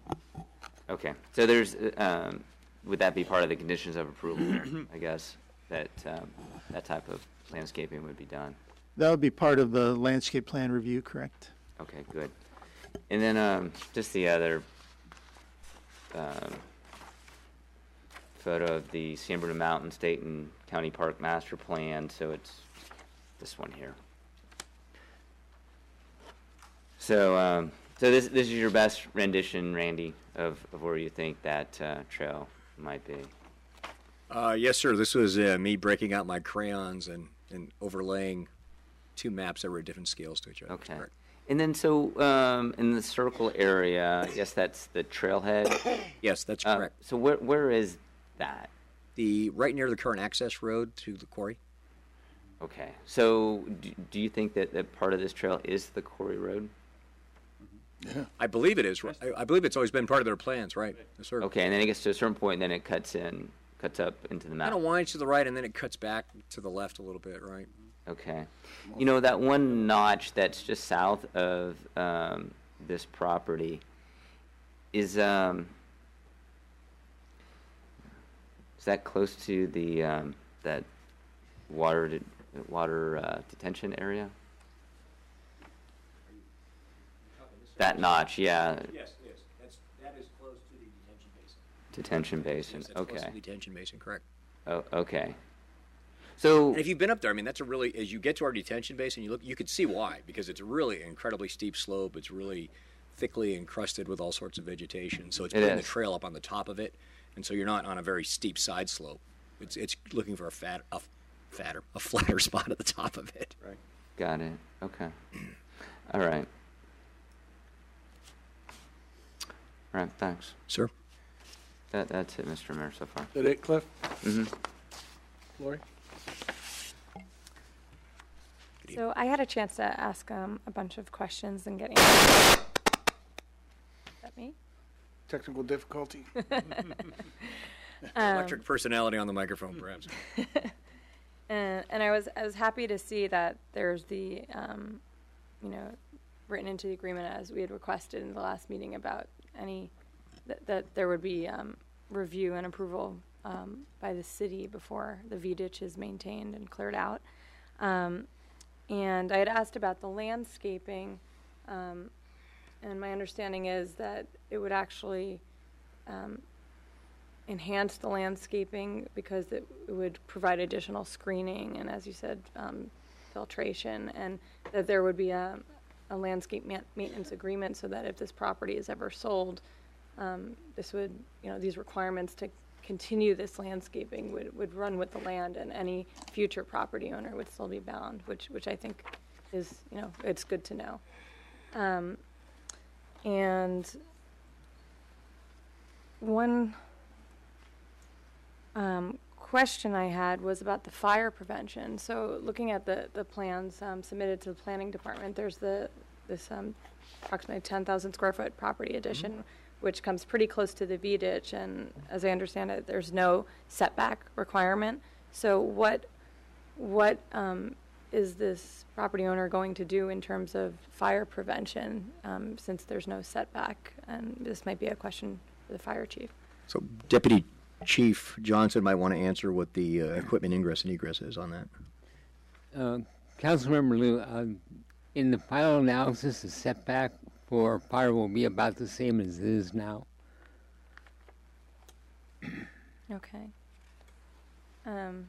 Okay, so there's, um, would that be part of the conditions of approval, I guess, that, um, that type of landscaping would be done? That would be part of the landscape plan review, correct? Okay, good. And then, um, just the other, um, photo of the San Bruno Mountain State and County Park Master Plan, so it's this one here. So, um, so this, this is your best rendition, Randy, of, of where you think that, uh, trail might be? Uh, yes, sir. This was uh, me breaking out my crayons and, and overlaying two maps that were at different scales to each other. Okay. And then, so, um, in the circle area, guess that's the trailhead? [COUGHS] Yes, that's Uh, correct. So where, where is that? The right near the current access road to the quarry. Okay, so do, do you think that, that part of this trail is the quarry road? I believe it is. I, I believe it's always been part of their plans, right? Yes, sir. Okay, and then it gets to a certain point, and then it cuts in, cuts up into the Kind mountain. of winds to the right and then it cuts back to the left a little bit, right? Okay. You know, that one notch that's just south of um, this property is, um, is that close to the, um, that water, de- water uh, detention area? That notch, yeah, Yes, yes. That's, that is close to the detention basin. detention basin, Yes, that's close to okay. the detention basin, correct. Oh, okay. So, And if you've been up there, I mean, that's a really, as you get to our detention basin, you look, you could see why, because it's really incredibly steep slope. It's really thickly encrusted with all sorts of vegetation. So it's It putting the is. trail up on the top of it, and so you're not on a very steep side slope. It's it's looking for a fat, a f- fatter, a flatter [LAUGHS] spot at the top of it. Right. got it, okay. All right. All right, thanks. Sir. That, that's it, Mr. Mayor, so far. Is that it, Cliff? Mm-hmm. Lori? So I had a chance to ask um, a bunch of questions and get answers. Is that me? Technical difficulty? Um, [LAUGHS] [LAUGHS] Electric personality on the microphone, perhaps. [LAUGHS] And, and I was I was happy to see that there's the um, you know written into the agreement as we had requested in the last meeting about any that, that there would be um, review and approval um, by the city before the V ditch is maintained and cleared out. Um, and I had asked about the landscaping, um, and my understanding is that it would actually um, enhance the landscaping because it, it would provide additional screening and, as you said, filtration, and that there would be a, a landscape ma- maintenance agreement so that if this property is ever sold, um, this would, you know, these requirements to continue this landscaping would, would run with the land, and any future property owner would still be bound, which, which I think is, you know, it's good to know. Um, and one um, question I had was about the fire prevention. So looking at the, the plans um, submitted to the planning department, there's the, this um, approximately 10,000 square foot property addition, which comes pretty close to the V ditch, and as I understand it, there's no setback requirement. So what, what um, is this property owner going to do in terms of fire prevention, um, since there's no setback? And this might be a question for the fire chief. So Deputy Chief Johnson might want to answer what the uh, equipment ingress and egress is on that. Uh, Councilmember Liu, uh, in the final analysis, the setback for fire will be about the same as it is now. Okay. Um,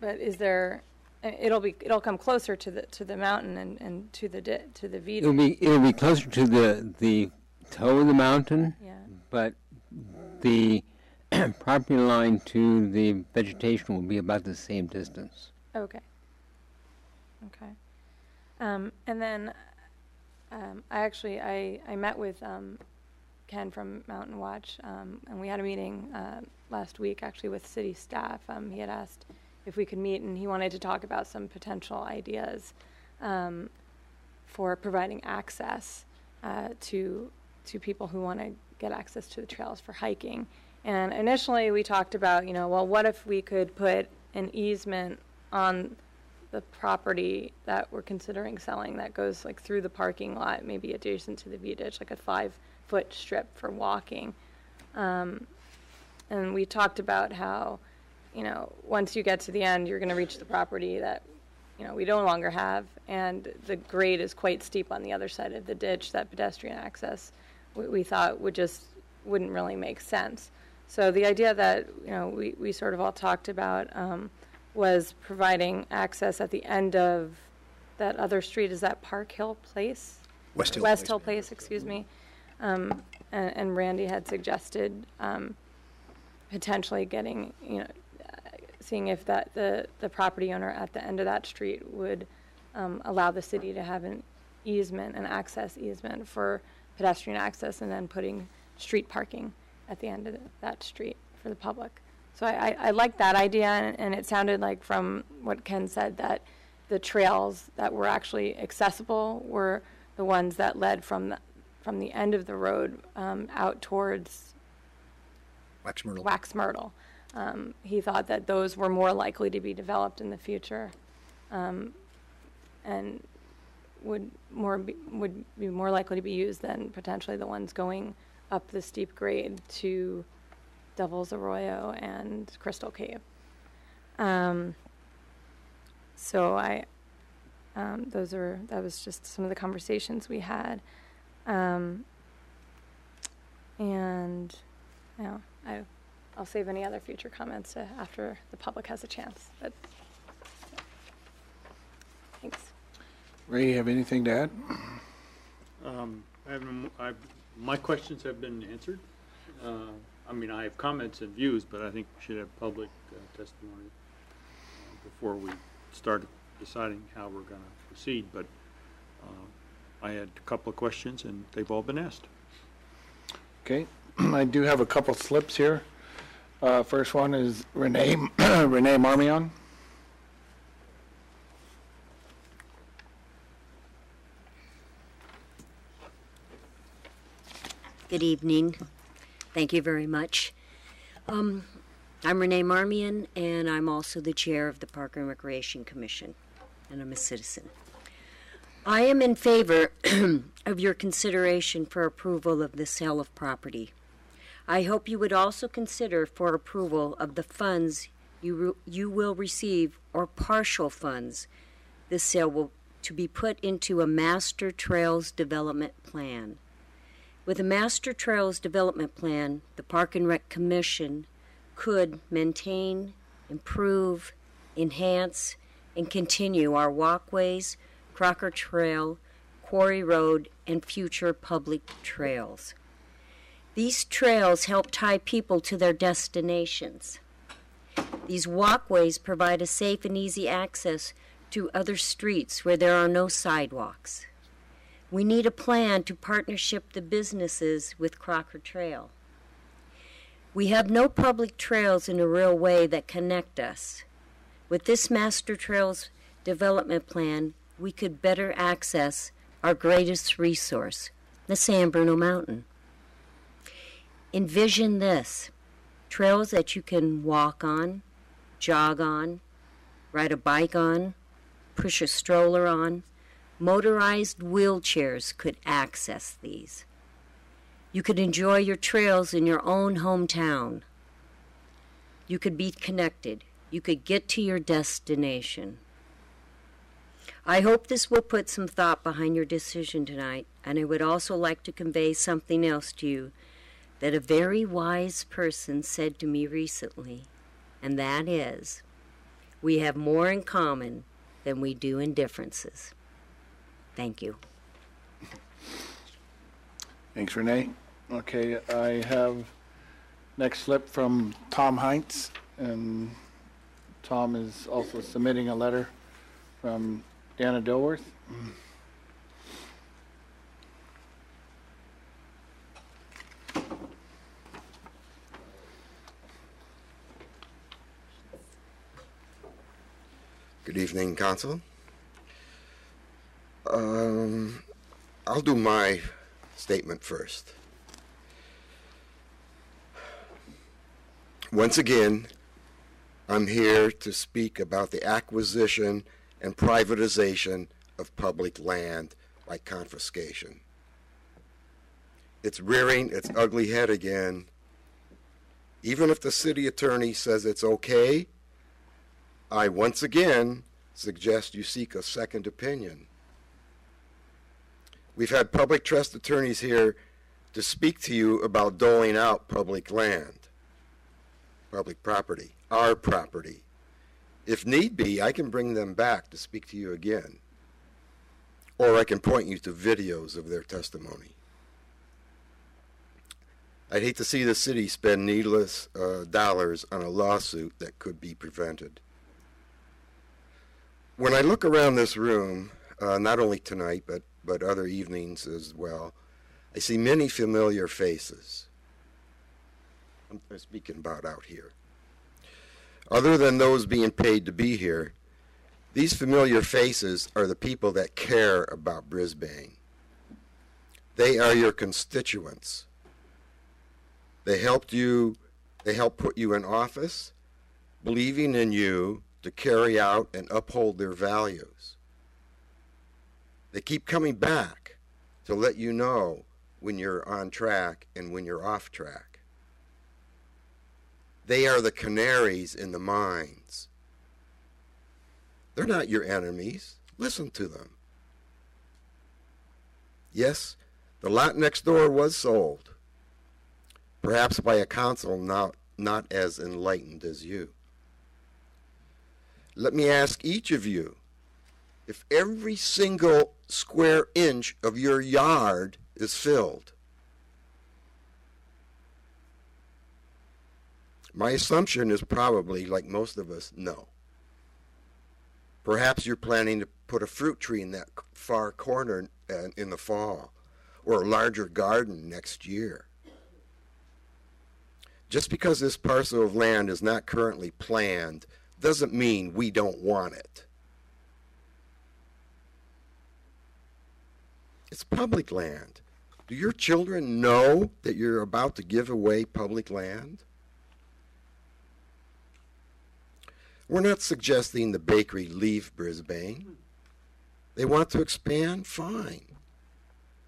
but is there? uh, It'll be. It'll come closer to the to the mountain and, and to the di- to the V. It'll be it'll be closer to the the toe of the mountain, Yeah. but the [CLEARS THROAT] property line to the vegetation will be about the same distance. Okay. Okay. Um, and then um, I actually I, I met with um, Ken from Mountain Watch, um, and we had a meeting uh, last week actually with city staff. Um, he had asked if we could meet, and he wanted to talk about some potential ideas um, for providing access uh, to to people who want to get access to the trails for hiking. And initially, we talked about, you know, well, what if we could put an easement on the property that we're considering selling that goes like through the parking lot, maybe adjacent to the V ditch, like a five-foot strip for walking. Um, and we talked about how, you know, once you get to the end, you're going to reach the property that, you know, we no longer have, and the grade is quite steep on the other side of the ditch. That pedestrian access, we, we thought would just wouldn't really make sense. So the idea that you know we, we sort of all talked about um, was providing access at the end of that other street. Is that Park Hill Place? West Hill West Place. Hill Place, excuse me. Um, and, and Randy had suggested um, potentially getting you know seeing if that the the property owner at the end of that street would um, allow the city to have an easement, an access easement for pedestrian access, and then putting street parking at the end of that street for the public. So I, I, I like that idea, and, and it sounded like from what Ken said that the trails that were actually accessible were the ones that led from the from the end of the road um, out towards Wax Myrtle. Wax Myrtle. Um, he thought that those were more likely to be developed in the future, um, and would more be, would be more likely to be used than potentially the ones going up the steep grade to Devil's Arroyo and Crystal Cave. Um, so I, um, those are that was just some of the conversations we had, um, and know, I, I'll save any other future comments to after the public has a chance. But thanks. Ray, you have anything to add? Um, I haven't, I, my questions have been answered. Uh, I mean, I have comments and views, but I think we should have public uh, testimony uh, before we start deciding how we're going to proceed. But uh, I had a couple of questions, and they've all been asked. Okay, [CLEARS THROAT] I do have a couple slips here. Uh, First one is Renee, [CLEARS THROAT] Renee Marmion. Good evening. Thank you very much. Um, I'm Renee Marmion, and I'm also the chair of the Park and Recreation Commission, and I'm a citizen. I am in favor [CLEARS THROAT] of your consideration for approval of the sale of property. I hope you would also consider for approval of the funds you, re- you will receive or partial funds this sale will to be put into a master trails development plan. With a Master Trails Development Plan, the Park and Rec Commission could maintain, improve, enhance, and continue our walkways, Crocker Trail, Quarry Road, and future public trails. These trails help tie people to their destinations. These walkways provide a safe and easy access to other streets where there are no sidewalks. We need a plan to partnership the businesses with Crocker Trail. We have no public trails in a real way that connect us. With this Master Trails Development Plan, we could better access our greatest resource, the San Bruno Mountain. Envision this trails that you can walk on, jog on, ride a bike on, push a stroller on, motorized wheelchairs could access these. You could enjoy your trails in your own hometown. You could be connected. You could get to your destination. I hope this will put some thought behind your decision tonight, and I would also like to convey something else to you that a very wise person said to me recently, and that is, we have more in common than we do in differences. Thank you. Thanks, Renee. Okay, I have next slip from Tom Heinz, and Tom is also submitting a letter from Dana Dilworth. Good evening, Council. Um, I'll do my statement first. Once again, I'm here to speak about the acquisition and privatization of public land by confiscation. It's rearing its ugly head again. Even if the city attorney says it's okay, I once again suggest you seek a second opinion. We've had public trust attorneys here to speak to you about doling out public land, public property, our property. If need be, I can bring them back to speak to you again. Or I can point you to videos of their testimony. I'd hate to see the city spend needless uh, dollars on a lawsuit that could be prevented. When I look around this room, uh, not only tonight, but, but other evenings as well, I see many familiar faces. I'm speaking about out here. Other than those being paid to be here, these familiar faces are the people that care about Brisbane. They are your constituents. They helped you, they helped put you in office, believing in you to carry out and uphold their values. They keep coming back to let you know when you're on track and when you're off track. They are the canaries in the mines. They're not your enemies. Listen to them. Yes, the lot next door was sold, perhaps by a council not, not as enlightened as you. Let me ask each of you if every single square inch of your yard is filled. My assumption is probably, like most of us, no. Perhaps you're planning to put a fruit tree in that far corner in the fall, or a larger garden next year. Just because this parcel of land is not currently planned doesn't mean we don't want it. It's public land. Do your children know that you're about to give away public land? We're not suggesting the bakery leave Brisbane. They want to expand? Fine.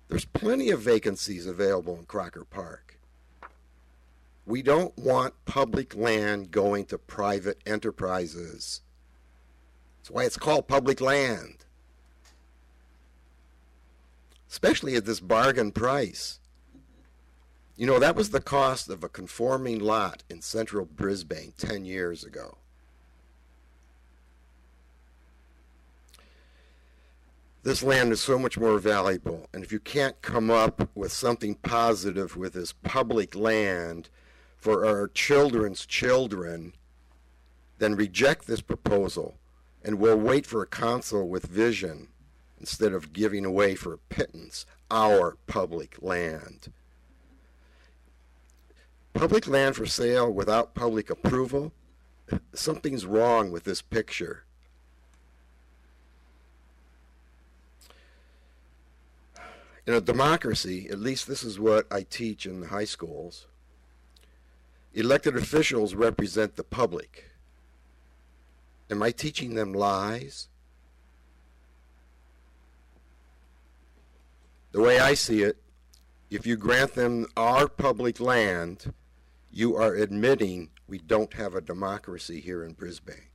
There's plenty of vacancies available in Crocker Park. We don't want public land going to private enterprises. That's why it's called public land. Especially at this bargain price. You know, that was the cost of a conforming lot in central Brisbane 10 years ago. This land is so much more valuable, and if you can't come up with something positive with this public land, for our children's children, then reject this proposal and we'll wait for a council with vision instead of giving away for pittance our public land. Public land for sale without public approval, something's wrong with this picture. In a democracy, at least this is what I teach in the high schools, Elected officials represent the public. Am I teaching them lies? The way I see it, if you grant them our public land, you are admitting we don't have a democracy here in Brisbane.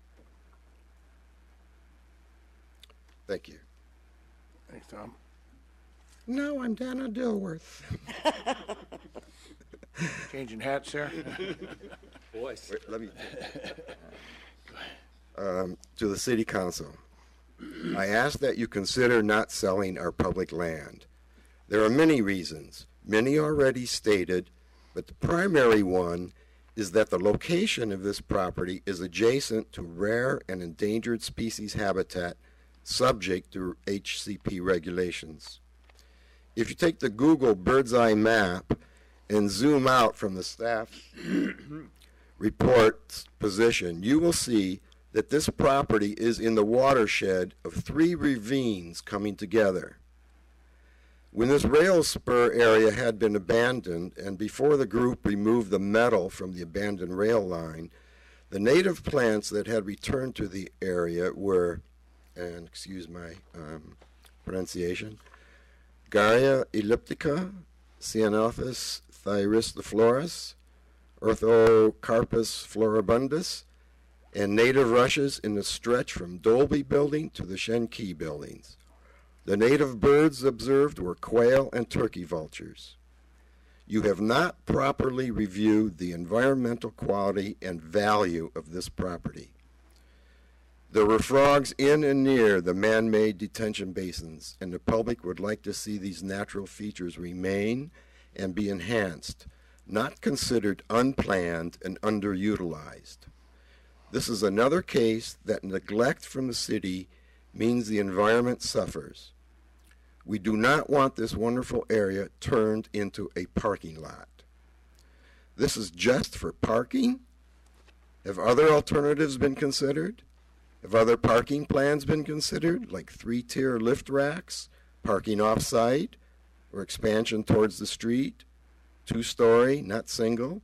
Thank you. Thanks, Tom. No, I'm Dana Dilworth. [LAUGHS] Changing hats there? [LAUGHS] Voice. Wait, let me. [LAUGHS] Um, to the city council, I ask that you consider not selling our public land. There are many reasons, many already stated, but the primary one is that the location of this property is adjacent to rare and endangered species habitat subject to HCP regulations. If you take the Google bird's eye map and zoom out from the staff [COUGHS] report's position, you will see that this property is in the watershed of three ravines coming together. When this rail spur area had been abandoned, and before the group removed the metal from the abandoned rail line, the native plants that had returned to the area were, and excuse my um, pronunciation, Garrya elliptica, Ceanothus thyrsiflorus, Orthocarpus floribundus, and native rushes in the stretch from Dolby Building to the Shenki buildings. The native birds observed were quail and turkey vultures. You have not properly reviewed the environmental quality and value of this property. There were frogs in and near the man-made detention basins, and the public would like to see these natural features remain and be enhanced, not considered unplanned and underutilized. This is another case that neglect from the city means the environment suffers. We do not want this wonderful area turned into a parking lot. This is just for parking? Have other alternatives been considered? Have other parking plans been considered, like three-tier lift racks, parking off-site, or expansion towards the street, two-story, not single?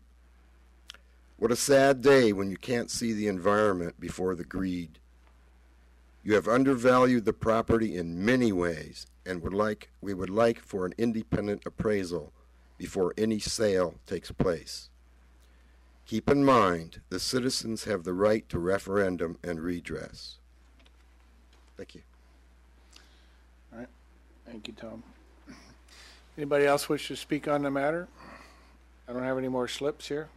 What a sad day when you can't see the environment before the greed. You have undervalued the property in many ways and would like we would like for an independent appraisal before any sale takes place. Keep in mind the citizens have the right to referendum and redress. Thank you. All right. Thank you, Tom. Anybody else wish to speak on the matter? I don't have any more slips here.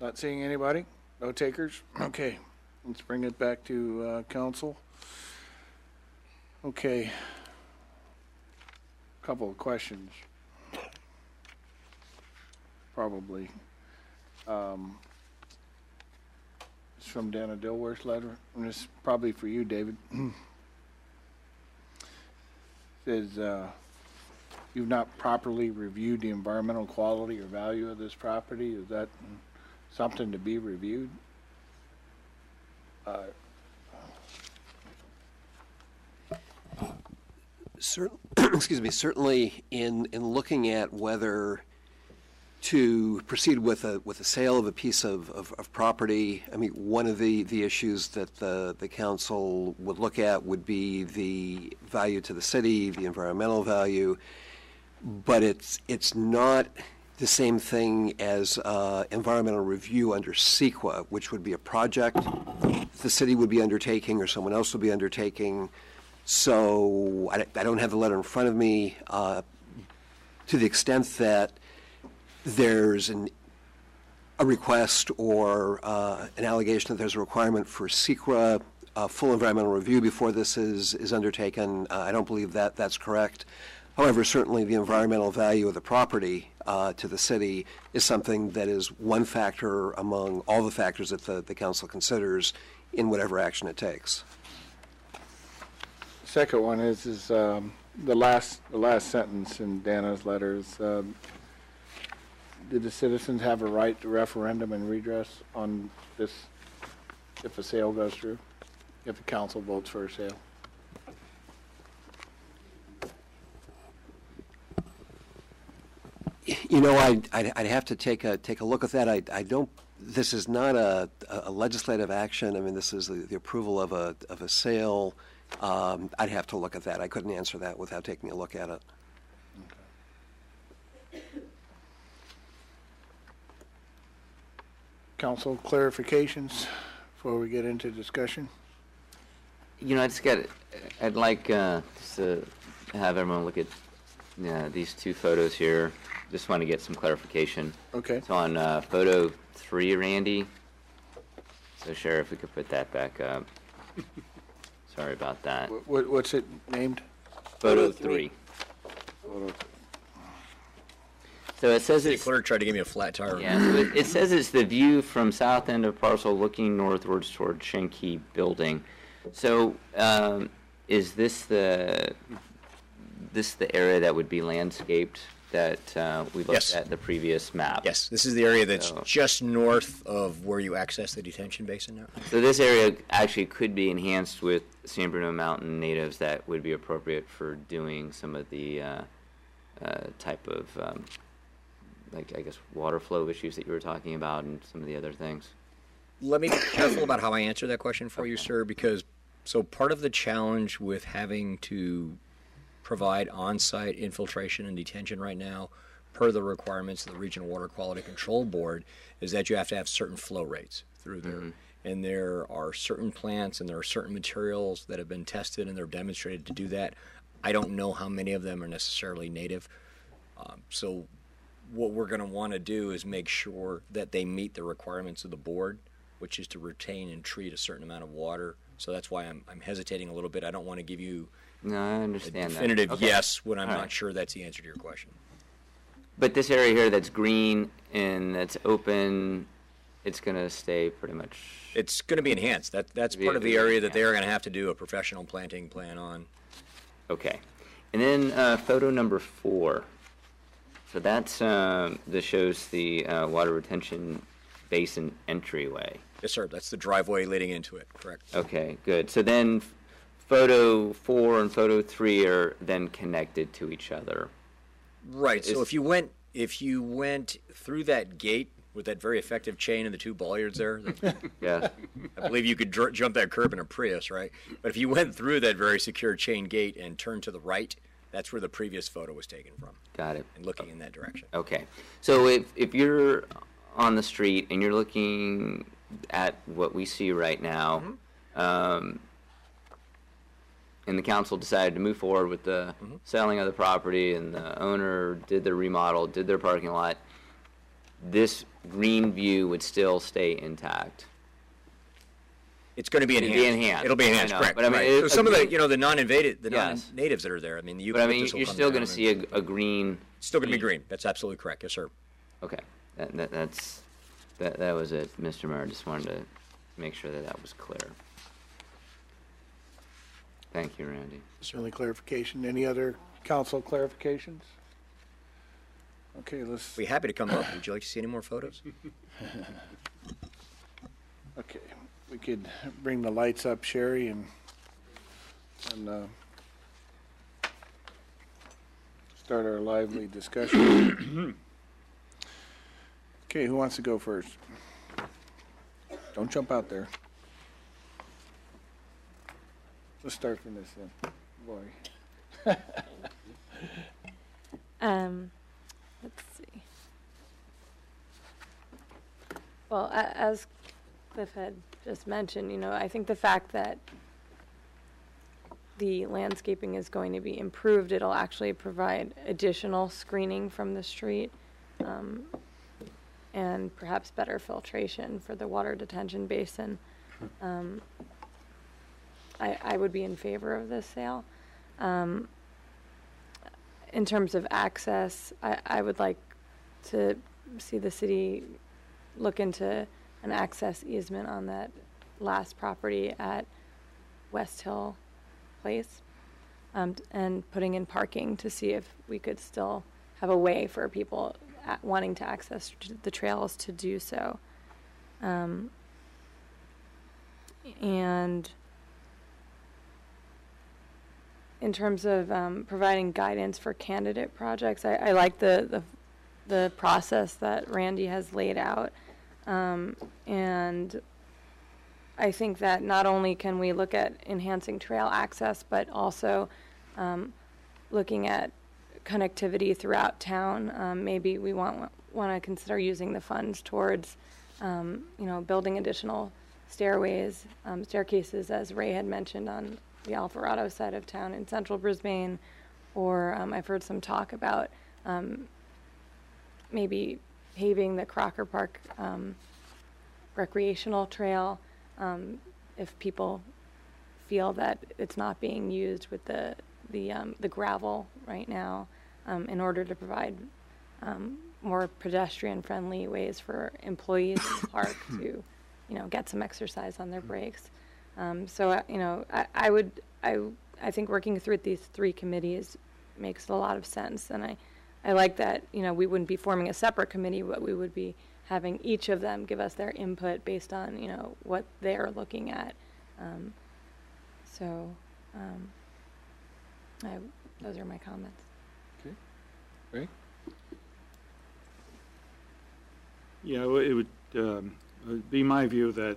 Not seeing anybody? No takers? Okay, let's bring it back to uh, council. Okay. a Couple of questions. Probably. Um, It's from Dana Dilworth's letter, and is probably for you, David. [CLEARS THROAT] Says, uh, you've not properly reviewed the environmental quality or value of this property. Is that something to be reviewed? Uh, Cer- [CLEARS THROAT] excuse me, certainly in, in looking at whether to proceed with a, with a sale of a piece of, of, of property, I mean, one of the, the issues that the, the council would look at would be the value to the city, the environmental value, but it's, it's not the same thing as uh, environmental review under CEQA, which would be a project the city would be undertaking or someone else would be undertaking. So I, I don't have the letter in front of me. Uh, to the extent that there's an, a request or uh, an allegation that there's a requirement for CEQA, uh, full environmental review before this is, is undertaken, uh, I don't believe that that's correct. However, certainly the environmental value of the property uh, to the city is something that is one factor among all the factors that the, the council considers in whatever action it takes. Second one is, is um, the last, the last sentence in Dana's letter is, um, did the citizens have a right to referendum and redress on this if a sale goes through? If the council votes for a sale? You know, I'd, I'd, I'd have to take a, take a look at that. I, I don't, this is not a, a legislative action. I mean, this is the, the approval of a, of a sale. Um, I'd have to look at that. I couldn't answer that without taking a look at it. Council clarifications before we get into discussion? You know, I just got, I'd like uh, just to have everyone look at uh, these two photos here. Just want to get some clarification. Okay. So on uh, photo three, Randy. So Sheriff, if we could put that back up. [LAUGHS] Sorry about that. What, what's it named? Photo three. Photo- So it says City it's clerk tried to give me a flat tire. Yeah, so it, it says it's the view from south end of parcel looking northwards toward Shanky Building. So, um, is this the, this the area that would be landscaped that, uh, we looked Yes. at the previous map? Yes, this is the area that's So- just north of where you access the detention basin now. So this area actually could be enhanced with San Bruno Mountain natives that would be appropriate for doing some of the, uh, uh, type of, um, like, I guess, water flow issues that you were talking about and some of the other things. Let me be careful about how I answer that question for you, sir, because so part of the challenge with having to provide on-site infiltration and detention right now, per the requirements of the Regional Water Quality Control Board, is that you have to have certain flow rates through there. And there are certain plants and there are certain materials that have been tested and they're demonstrated to do that. I don't know how many of them are necessarily native. Um, so what we're going to want to do is make sure that they meet the requirements of the board, which is to retain and treat a certain amount of water. So that's why I'm, I'm hesitating a little bit. I don't want to give you No, I understand that. definitive Okay. yes when I'm All not right. sure that's the answer to your question. But this area here that's green and that's open, it's gonna stay pretty much. It's going to be enhanced. That that's part of the area that they are going to have to do a professional planting plan on. Okay. And then uh, photo number four. So that's um, this shows the uh, water retention basin entryway. Yes, sir. That's the driveway leading into it. Correct. Okay, good. So then f- photo four and photo three are then connected to each other. Right. So if you went if you went through that gate with that very effective chain and the two bollards there, [LAUGHS] Yeah. I believe you could dr- jump that curb in a Prius, right? But if you went through that very secure chain gate and turned to the right, that's where the previous photo was taken from, Got it. and looking in that direction. Okay. So if, if you're on the street and you're looking at what we see right now, um, and the council decided to move forward with the mm-hmm. selling of the property and the owner did their remodel, did their parking lot, this green view would still stay intact. It's going to be It'd enhanced. be enhanced. It'll be I enhanced, know, correct. but I mean, right. it- so some of the, you know, the non-invaded, the Yes. non-natives that are there. I mean, the But I mean, eucalyptus will you're come still down going to and- see a, a green. It's still going to be green. That's absolutely correct. Yes, sir. Okay, that, that, that's, that, that was it, Mr. Mayor, just wanted to make sure that that was clear. Thank you, Randy. Certainly clarification. Any other council clarifications? Okay, let's, Be happy to come up. Would you like to see any more photos? [LAUGHS] okay, we could bring the lights up, Sherry, and, and, uh, start our lively discussion. [COUGHS] Okay, who wants to go first? Don't jump out there. Let's start from this end. Boy. [LAUGHS] Um, let's see. Well, a- as Cliff had just mentioned, you know, I think the fact that the landscaping is going to be improved, it'll actually provide additional screening from the street, um, and perhaps better filtration for the water detention basin. Um, I, I would be in favor of this sale. Um, in terms of access, I, I would like to see the city look into an access easement on that last property at West Hill Place. Um, and putting in parking to see if we could still have a way for people wanting to access the trails to do so. Um, and in terms of um, providing guidance for candidate projects, I, I like the, the the process that Randy has laid out, um, and I think that not only can we look at enhancing trail access, but also um, looking at connectivity throughout town. Um, maybe we want want to consider using the funds towards, um, you know, building additional stairways, um, staircases, as Ray had mentioned on the Alvarado side of town in central Brisbane, or um, I've heard some talk about um, maybe paving the Crocker Park um, recreational trail um, if people feel that it's not being used with the the um, the gravel right now um, in order to provide um, more pedestrian-friendly ways for employees in the park to, you know, get some exercise on their breaks. Um, so, uh, you know, I, I would, I, I think working through these three committees makes a lot of sense. And I, I like that, you know, we wouldn't be forming a separate committee, but we would be having each of them give us their input based on, you know, what they're looking at. Um, so, um, I, those are my comments. Okay. Ray? Yeah, it would, um, it would be my view that,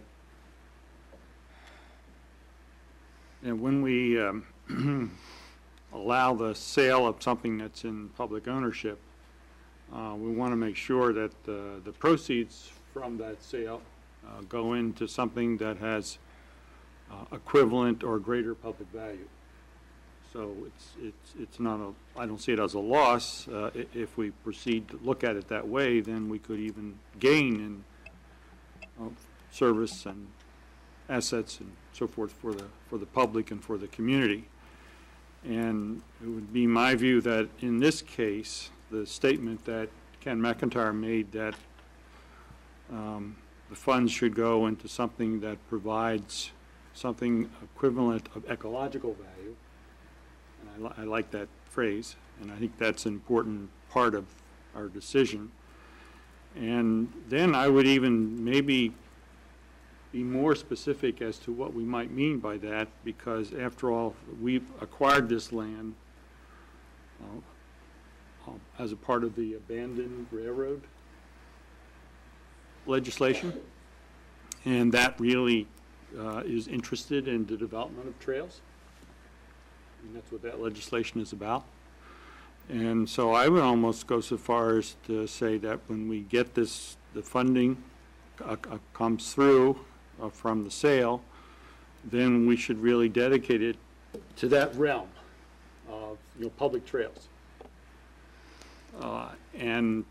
know, when we, um, [CLEARS THROAT] allow the sale of something that's in public ownership, uh, we want to make sure that, uh, the proceeds from that sale, uh, go into something that has, uh, equivalent or greater public value. So it's, it's, it's not a, I don't see it as a loss. Uh, if we proceed to look at it that way, then we could even gain in uh, service and assets and so forth for the, for the public and for the community. And it would be my view that in this case, the statement that Ken McIntyre made that um, the funds should go into something that provides something equivalent of ecological value, and I, li- I like that phrase, and I think that's an important part of our decision. And then I would even maybe be more specific as to what we might mean by that, because after all, we've acquired this land uh, uh, as a part of the abandoned railroad legislation, and that really uh, is interested in the development of trails. And that's what that legislation is about. And so I would almost go so far as to say that when we get this, the funding uh, uh, comes through from the sale, then we should really dedicate it to that realm of, you know, public trails. Uh, And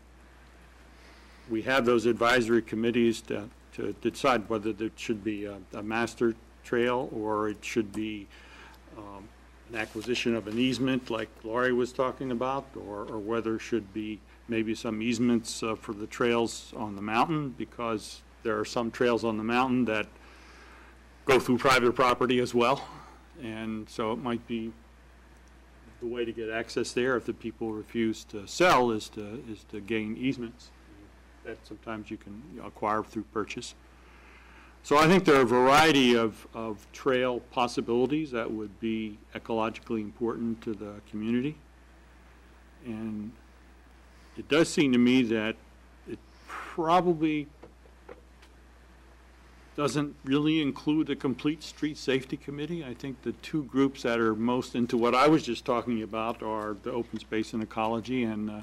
we have those advisory committees to, to decide whether there should be a, a master trail or it should be um, an acquisition of an easement like Lori was talking about, or, or whether it should be maybe some easements uh, for the trails on the mountain, because there are some trails on the mountain that go through private property as well. And so it might be the way to get access there if the people refuse to sell is to, is to gain easements. That sometimes you can acquire through purchase. So I think there are a variety of, of trail possibilities that would be ecologically important to the community. And it does seem to me that it probably doesn't really include a complete street safety committee. I think the two groups that are most into what I was just talking about are the open space and ecology and, uh,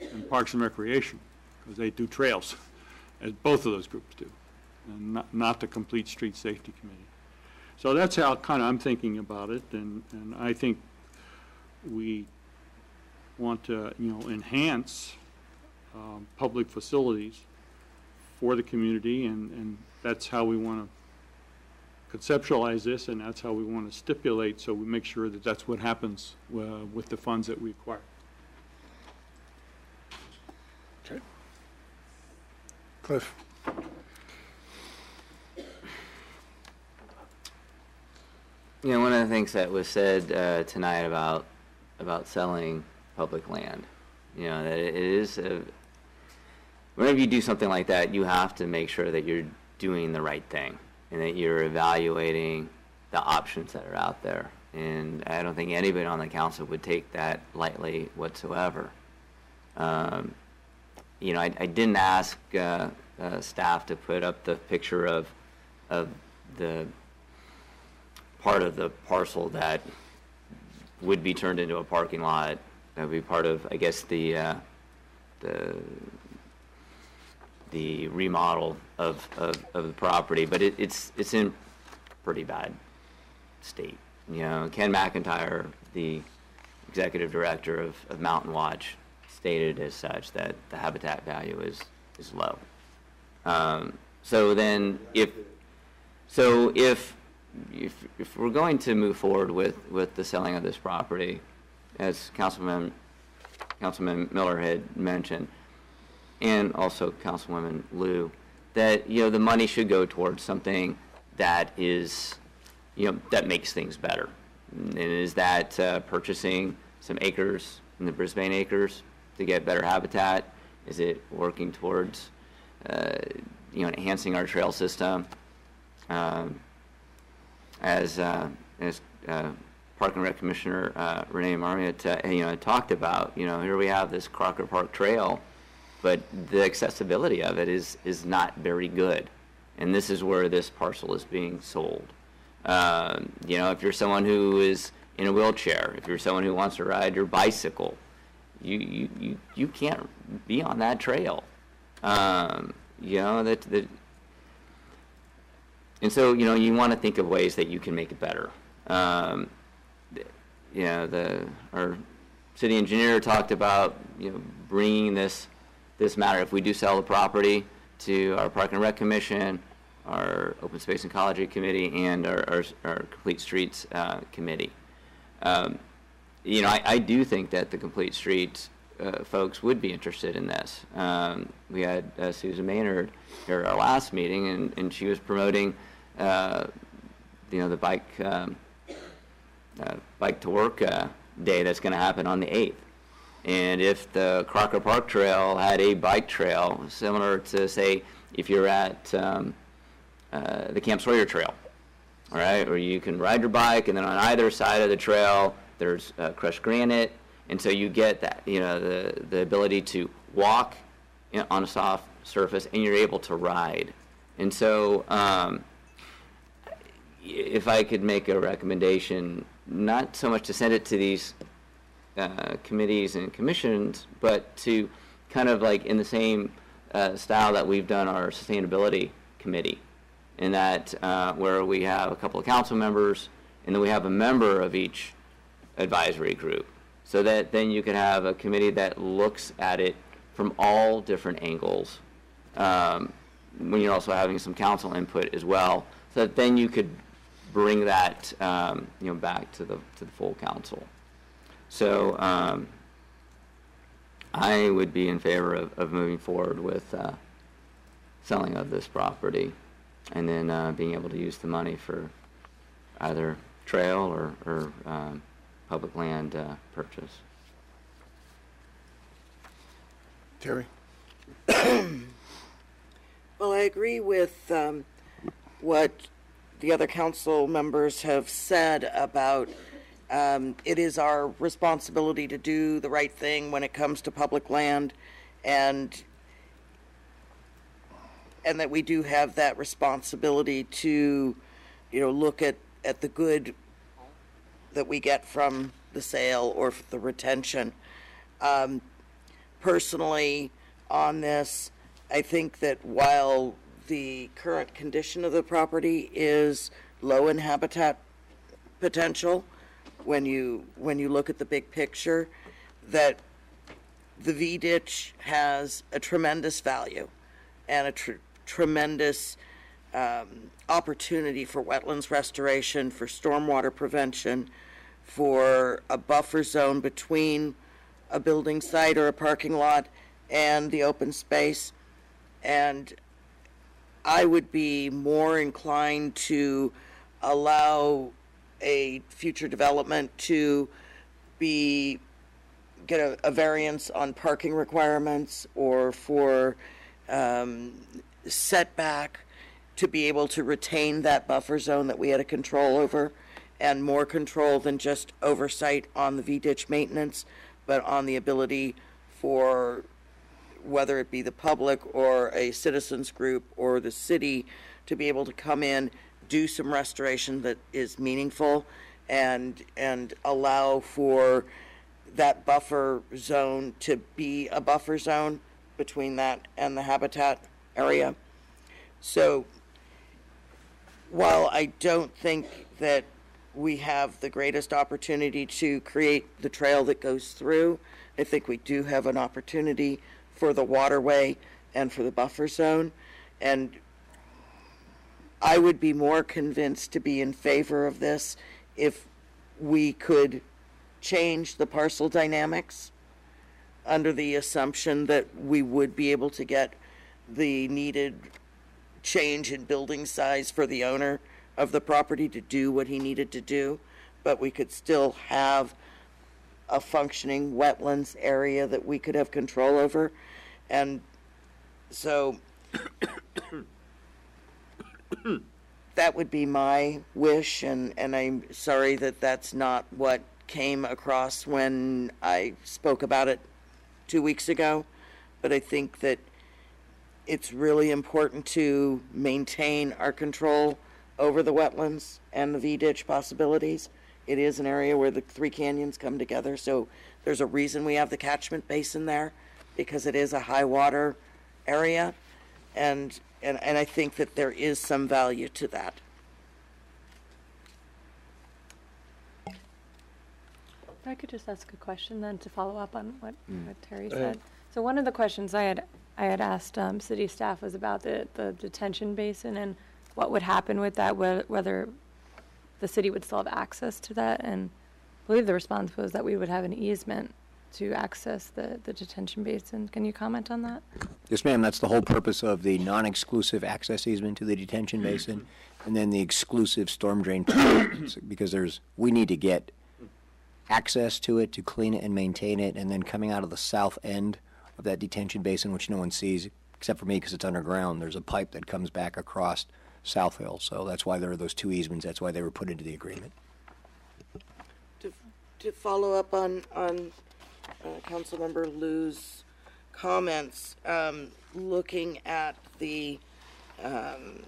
and parks and recreation, because they do trails, [LAUGHS] as both of those groups do, and not, not the complete street safety committee. So that's how kind of I'm thinking about it, and, and I think we want to, you know, enhance um, public facilities for the community, and, and that's how we want to conceptualize this, and that's how we want to stipulate, so we make sure that that's what happens uh, with the funds that we acquire. Okay. Cliff? You know, one of the things that was said uh, tonight about about selling public land, you know, that it is a, whenever you do something like that, you have to make sure that you're doing the right thing and that you're evaluating the options that are out there. And I don't think anybody on the council would take that lightly whatsoever. Um, you know, I, I didn't ask uh, uh, staff to put up the picture of of the part of the parcel that would be turned into a parking lot. That would be part of, I guess, the uh, the the remodel of, of, of the property, but it, it's it's in pretty bad state. You know, Ken McIntyre, the executive director of, of Mountain Watch, stated as such that the habitat value is is low. Um, so then, if so, if if if we're going to move forward with with the selling of this property, as Councilman Councilman Miller had mentioned, and also Councilwoman Liu, that, you know, the money should go towards something that is, you know, that makes things better. And is that uh, purchasing some acres in the Brisbane acres to get better habitat? Is it working towards, uh, you know, enhancing our trail system? Um, as uh, as uh, Park and Rec Commissioner uh, Renee Marmiot, uh, you know, talked about, you know, here we have this Crocker Park Trail, but the accessibility of it is is not very good, and this is where this parcel is being sold. Um, you know, if you're someone who is in a wheelchair, if you're someone who wants to ride your bicycle, you you you, you can't be on that trail. Um, you know that that. And so, you know, you want to think of ways that you can make it better. Um, you know, the our city engineer talked about you know bringing this this matter if we do sell the property to our Park and Rec Commission, our Open Space and Ecology Committee, and our our, our Complete Streets uh, Committee. Um, you know, I, I do think that the Complete Streets uh, folks would be interested in this. Um, we had uh, Susan Maynard here at our last meeting, and, and she was promoting, uh, you know, the bike um, uh, bike to work uh, day that's going to happen on the 8th. And if the Crocker Park Trail had a bike trail similar to, say, if you're at um, uh, the Camp Sawyer Trail, all right, where you can ride your bike, and then on either side of the trail there's uh, crushed granite, and so you get that, you know, the the ability to walk on a soft surface, and you're able to ride. And so, um, if I could make a recommendation, not so much to send it to these uh, committees and commissions, but to kind of like in the same uh, style that we've done our sustainability committee, in that uh, where we have a couple of council members, and then we have a member of each advisory group, so that then you can have a committee that looks at it from all different angles. Um, when you're also having some council input as well, so that then you could bring that um, you know back to the to the full council. So um, I would be in favor of, of moving forward with uh, selling of this property, and then uh, being able to use the money for either trail or, or um, public land uh, purchase. Terry? Well, I agree with um, what the other council members have said about um, it is our responsibility to do the right thing when it comes to public land, and and that we do have that responsibility to, you know, look at at the good that we get from the sale or the retention. Um, personally, on this, I think that while the current condition of the property is low in habitat potential, when you when you look at the big picture, that the V ditch has a tremendous value and a tr- tremendous um, opportunity for wetlands restoration, for stormwater prevention, for a buffer zone between a building site or a parking lot and the open space. And I would be more inclined to allow a future development to be get a, a variance on parking requirements or for um, setback to be able to retain that buffer zone that we had a control over and more control than just oversight on the V ditch maintenance, but on the ability for whether it be the public or a citizens group or the city to be able to come in, do some restoration that is meaningful and and allow for that buffer zone to be a buffer zone between that and the habitat area. So while I don't think that we have the greatest opportunity to create the trail that goes through, I think we do have an opportunity for the waterway and for the buffer zone. And I would be more convinced to be in favor of this if we could change the parcel dynamics under the assumption that we would be able to get the needed change in building size for the owner of the property to do what he needed to do, but we could still have a functioning wetlands area that we could have control over. And so [COUGHS] that would be my wish, and, and I'm sorry that that's not what came across when I spoke about it two weeks ago. But I think that it's really important to maintain our control over the wetlands and the V-ditch possibilities. It is an area where the three canyons come together, so there's a reason we have the catchment basin there, because it is a high water area. And, and, and I think that there is some value to that. If I could just ask a question then to follow up on what, Mm. what Terry said. So one of the questions I had, I had asked um, city staff was about the, the detention basin and what would happen with that, whe- whether the city would still have access to that. And I believe the response was that we would have an easement to access the, the detention basin. Can you comment on that? Yes, ma'am, that's the whole purpose of the non-exclusive access easement to the detention basin, and then the exclusive storm drain, [COUGHS] because there's, we need to get access to it to clean it and maintain it, and then coming out of the south end of that detention basin, which no one sees, except for me because it's underground, there's a pipe that comes back across South Hill, so that's why there are those two easements, that's why they were put into the agreement. To, to follow up on, on uh, Councilmember Liu's comments, um, looking at the, um,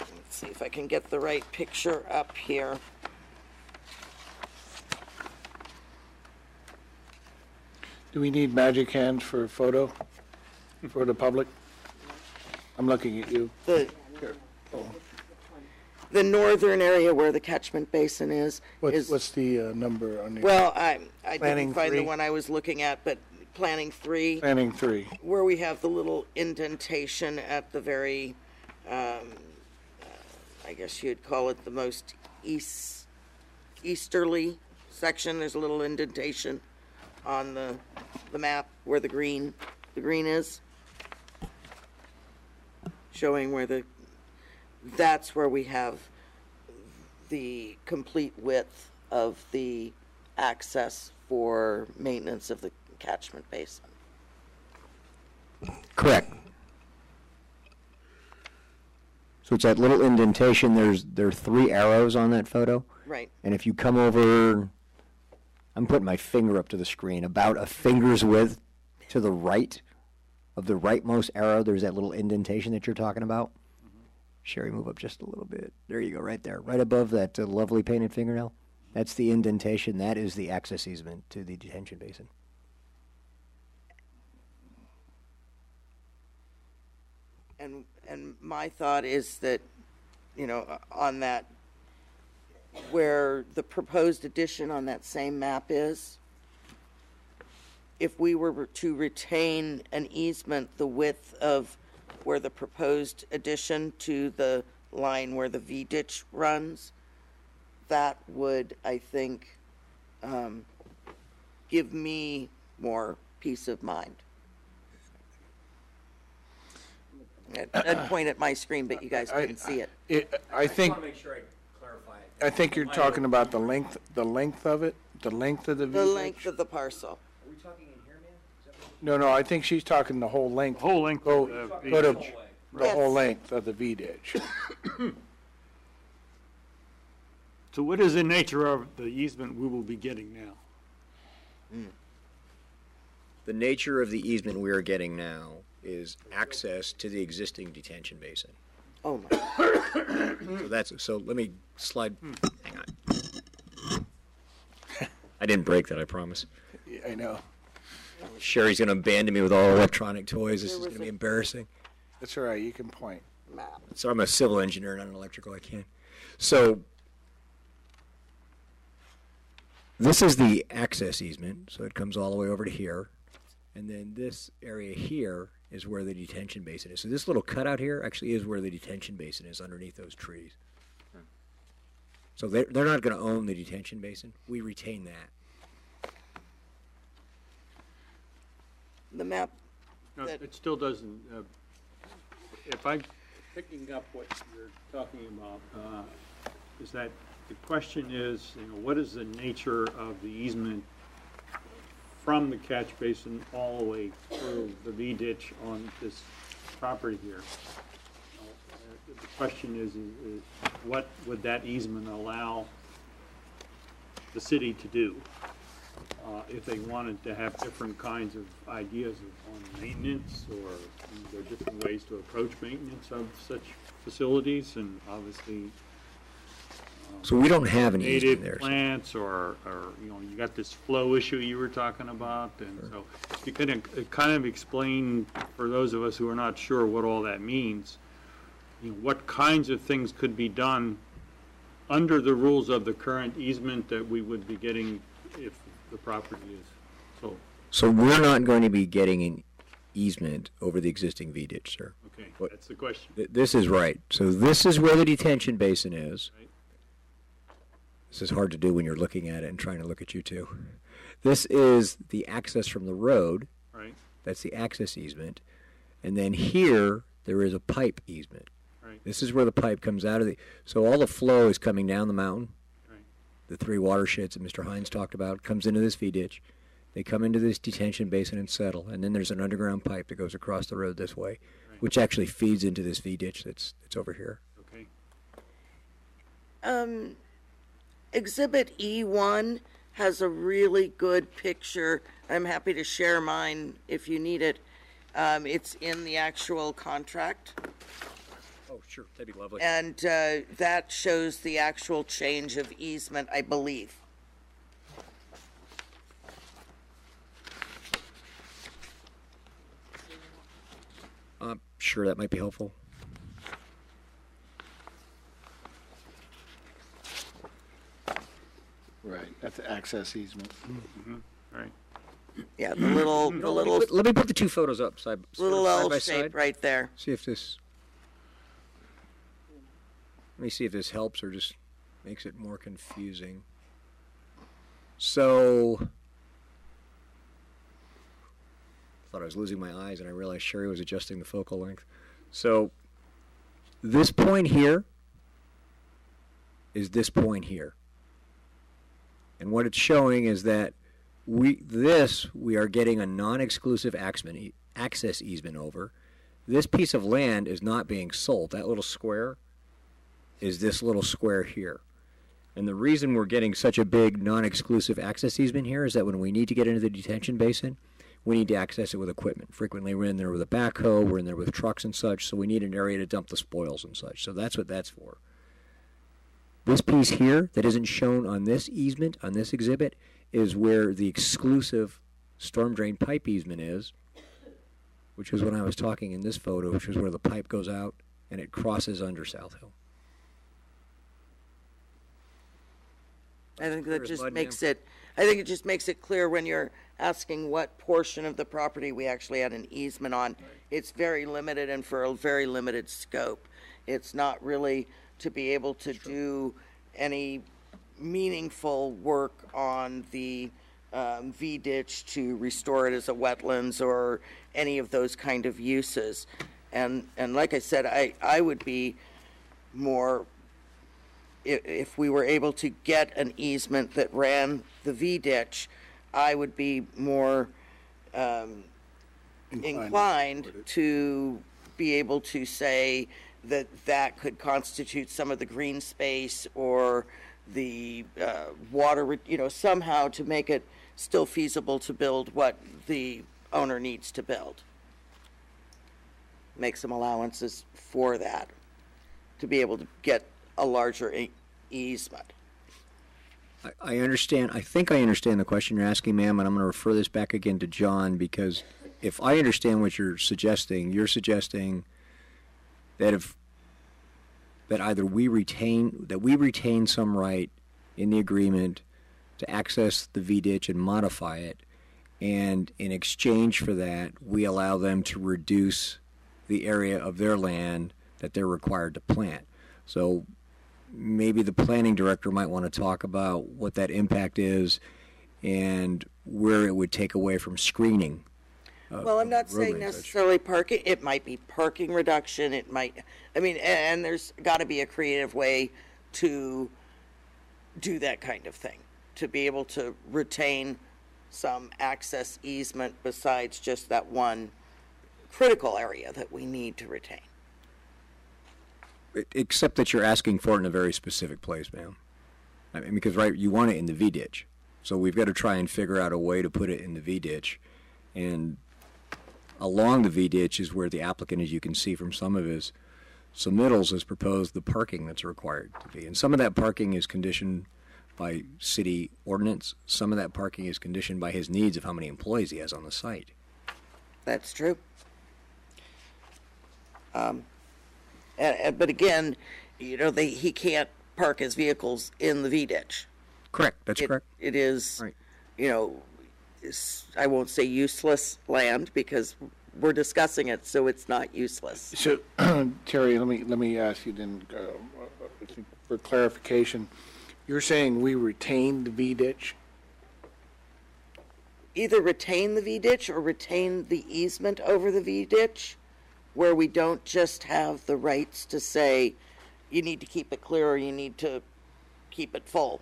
let's see if I can get the right picture up here. Do we need magic hands for a photo for the public? I'm looking at you. The, the northern area where the catchment basin is, What's, is, what's the uh, number on the? well, I, I Planning didn't find the one I was looking at, but planning three. Planning three. where we have the little indentation at the very, um, uh, I guess you'd call it the most east, easterly section, there's a little indentation on the, the map where the green, the green is. Showing where the, that's where we have the complete width of the access for maintenance of the catchment basin. Correct. So it's that little indentation, there's, there are three arrows on that photo. Right. And if you come over, I'm putting my finger up to the screen, about a finger's width to the right of the rightmost arrow, there's that little indentation that you're talking about. Sherry, move up just a little bit. There you go, right there, right above that uh, lovely painted fingernail. That's the indentation. That is the access easement to the detention basin. And, and my thought is that, you know, on that, where the proposed addition on that same map is, if we were to retain an easement the width of where the proposed addition to the line where the V ditch runs, that would, I think, um, give me more peace of mind. I'd- I'd point at my screen, but you guys couldn't see it. It, I think, make sure I clarify it. I think you're talking about the length, the length of it, the length of the. V. The V- length of the parcel. Are we talking in here, man? No, no, I think she's talking the whole length. Whole length Go, of the go to, V-ditch. the whole length of the V ditch. So what is the nature of the easement we will be getting now? The nature of the easement we are getting now is access to the existing detention basin. Oh my, So that's, so let me slide, hang on. I didn't break that, I promise. Yeah, I know. Sherry's gonna abandon me with all electronic toys, this is gonna be embarrassing. That's all right, you can point. map. So I'm a civil engineer, not an electrical, I can't. So this is the access easement, so it comes all the way over to here. And then this area here is where the detention basin is. So this little cutout here actually is where the detention basin is underneath those trees. Hmm. So they're, they're not going to own the detention basin. We retain that. The map No, that- it still doesn't, uh, if I'm picking up what you're talking about, uh, is that the question is, you know, what is the nature of the easement from the catch basin all the way through the V ditch on this property here? Uh, The question is, is, is what would that easement allow the city to do? Uh, if they wanted to have different kinds of ideas on maintenance, or you know, there are different ways to approach maintenance of such facilities, and obviously. um, So we don't have an easement Native there, so- plants, or, or, you know, you got this flow issue you were talking about, and so, you could uh, kind of explain, for those of us who are not sure what all that means, you know, what kinds of things could be done under the rules of the current easement that we would be getting if the property is sold. So we're not going to be getting an easement over the existing V ditch, sir. Okay, What- that's the question. Th- This is right. So this is where the detention basin is. Right. This is hard to do when you're looking at it and trying to look at you too. This is the access from the road. Right. That's the access easement. And then here, there is a pipe easement. Right. This is where the pipe comes out of the, so all the flow is coming down the mountain. Right. The three watersheds that Mr. Hines talked about comes into this V ditch. They come into this detention basin and settle, and then there's an underground pipe that goes across the road this way, which actually feeds into this V ditch that's, that's over here. Okay. Um, Exhibit E1 has a really good picture. I'm happy to share mine if you need it. Um, it's in the actual contract. Oh, sure, that'd be lovely. And uh, that shows the actual change of easement, I believe. Uh, sure, that might be helpful. Right, that's the access easement. Right. Yeah, the little, the little, Let, let me put the two photos up side, little side L by shape side. right there. See if this. Let me see if this helps or just makes it more confusing. So. I Thought I was losing my eyes and I realized Sherry was adjusting the focal length. So. This point here is this point here. And what it's showing is that we this we are getting a non-exclusive access easement over. This piece of land is not being sold. That little square is this little square here. And the reason we're getting such a big non-exclusive access easement here is that when we need to get into the detention basin, we need to access it with equipment. Frequently, we're in there with a backhoe, we're in there with trucks and such, so we need an area to dump the spoils and such. So that's what that's for. This piece here that isn't shown on this easement, on this exhibit, is where the exclusive storm drain pipe easement is, which is what I was talking in this photo, which is where the pipe goes out and it crosses under South Hill. I think that just makes it, I think it just makes it clear when you're asking what portion of the property we actually had an easement on. It's very limited and for a very limited scope. It's not really to be able to do any meaningful work on the um, V ditch to restore it as a wetlands or any of those kind of uses. And, and like I said, I, I would be more if we were able to get an easement that ran the V ditch, I would be more um, inclined to be able to say that that could constitute some of the green space or the uh, water, re- you know, somehow to make it still feasible to build what the owner needs to build. Make some allowances for that to be able to get a larger easement. I, I understand. I think I understand the question you're asking, ma'am, and I'm going to refer this back again to John because if I understand what you're suggesting, you're suggesting that if that either we retain that we retain some right in the agreement to access the V ditch and modify it, and in exchange for that, we allow them to reduce the area of their land that they're required to plant. So maybe the planning director might want to talk about what that impact is and where it would take away from screening uh, Well, I'm not saying necessarily parking, it might be parking reduction, it might, I mean, a- and there's gotta be a creative way to do that kind of thing, to be able to retain some access easement besides just that one critical area that we need to retain. Except that you're asking for it in a very specific place, ma'am. I mean, because, right, you want it in the V ditch. So we've got to try and figure out a way to put it in the V ditch. And along the V ditch is where the applicant, as you can see from some of his submittals, has proposed the parking that's required to be. And some of that parking is conditioned by city ordinance. Some of that parking is conditioned by his needs of how many employees he has on the site. That's true. Um, and, and, but again, you know, they, he can't park his vehicles in the V ditch. Correct, that's It- correct. It is, right. you know, I won't say useless land because we're discussing it, so it's not useless. So, [CLEARS THROAT] Terry, let me, let me ask you then, uh, uh for clarification, you're saying we retain the V ditch? Either retain the V ditch or retain the easement over the V ditch, where we don't just have the rights to say, you need to keep it clear or you need to keep it full.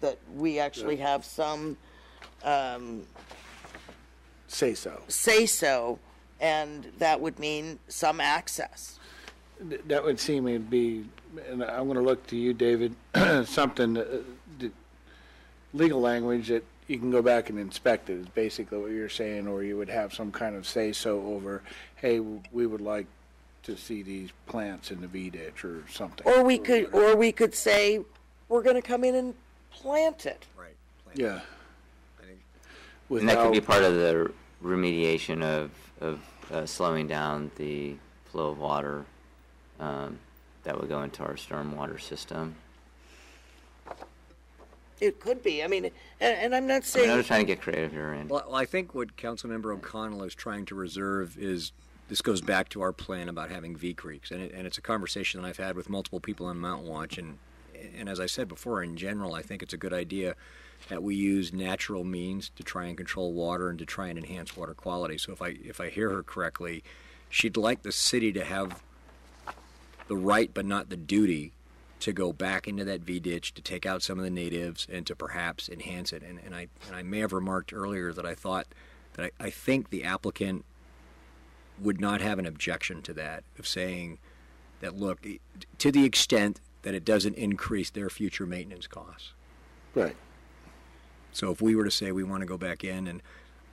That we actually have some, um, Say so. say so, and that would mean some access. Th- That would seem to be, and I'm going to look to you, David, [CLEARS THROAT] something, uh, legal language that you can go back and inspect it, it is basically what you're saying, or you would have some kind of say-so over, hey, we would like to see these plants in the V ditch or something. Or we could, or we could say, we're gonna come in and plant it. Right. Yeah. And that could be Without- part of the remediation of, of uh, slowing down the flow of water um, that would go into our stormwater system. It could be, I mean, and, and I'm not I mean, saying. I'm just trying to get creative here, Randy. Well, well, I think what Councilmember O'Connell is trying to reserve is, this goes back to our plan about having V creeks, and, it, and it's a conversation that I've had with multiple people on Mountain Watch, and, and as I said before, in general, I think it's a good idea that we use natural means to try and control water and to try and enhance water quality. So if I, if I hear her correctly, she'd like the city to have the right but not the duty to go back into that V ditch to take out some of the natives and to perhaps enhance it. And, and I and I may have remarked earlier that I thought that I, I think the applicant would not have an objection to that of saying that look to the extent that it doesn't increase their future maintenance costs. Right. So if we were to say we want to go back in and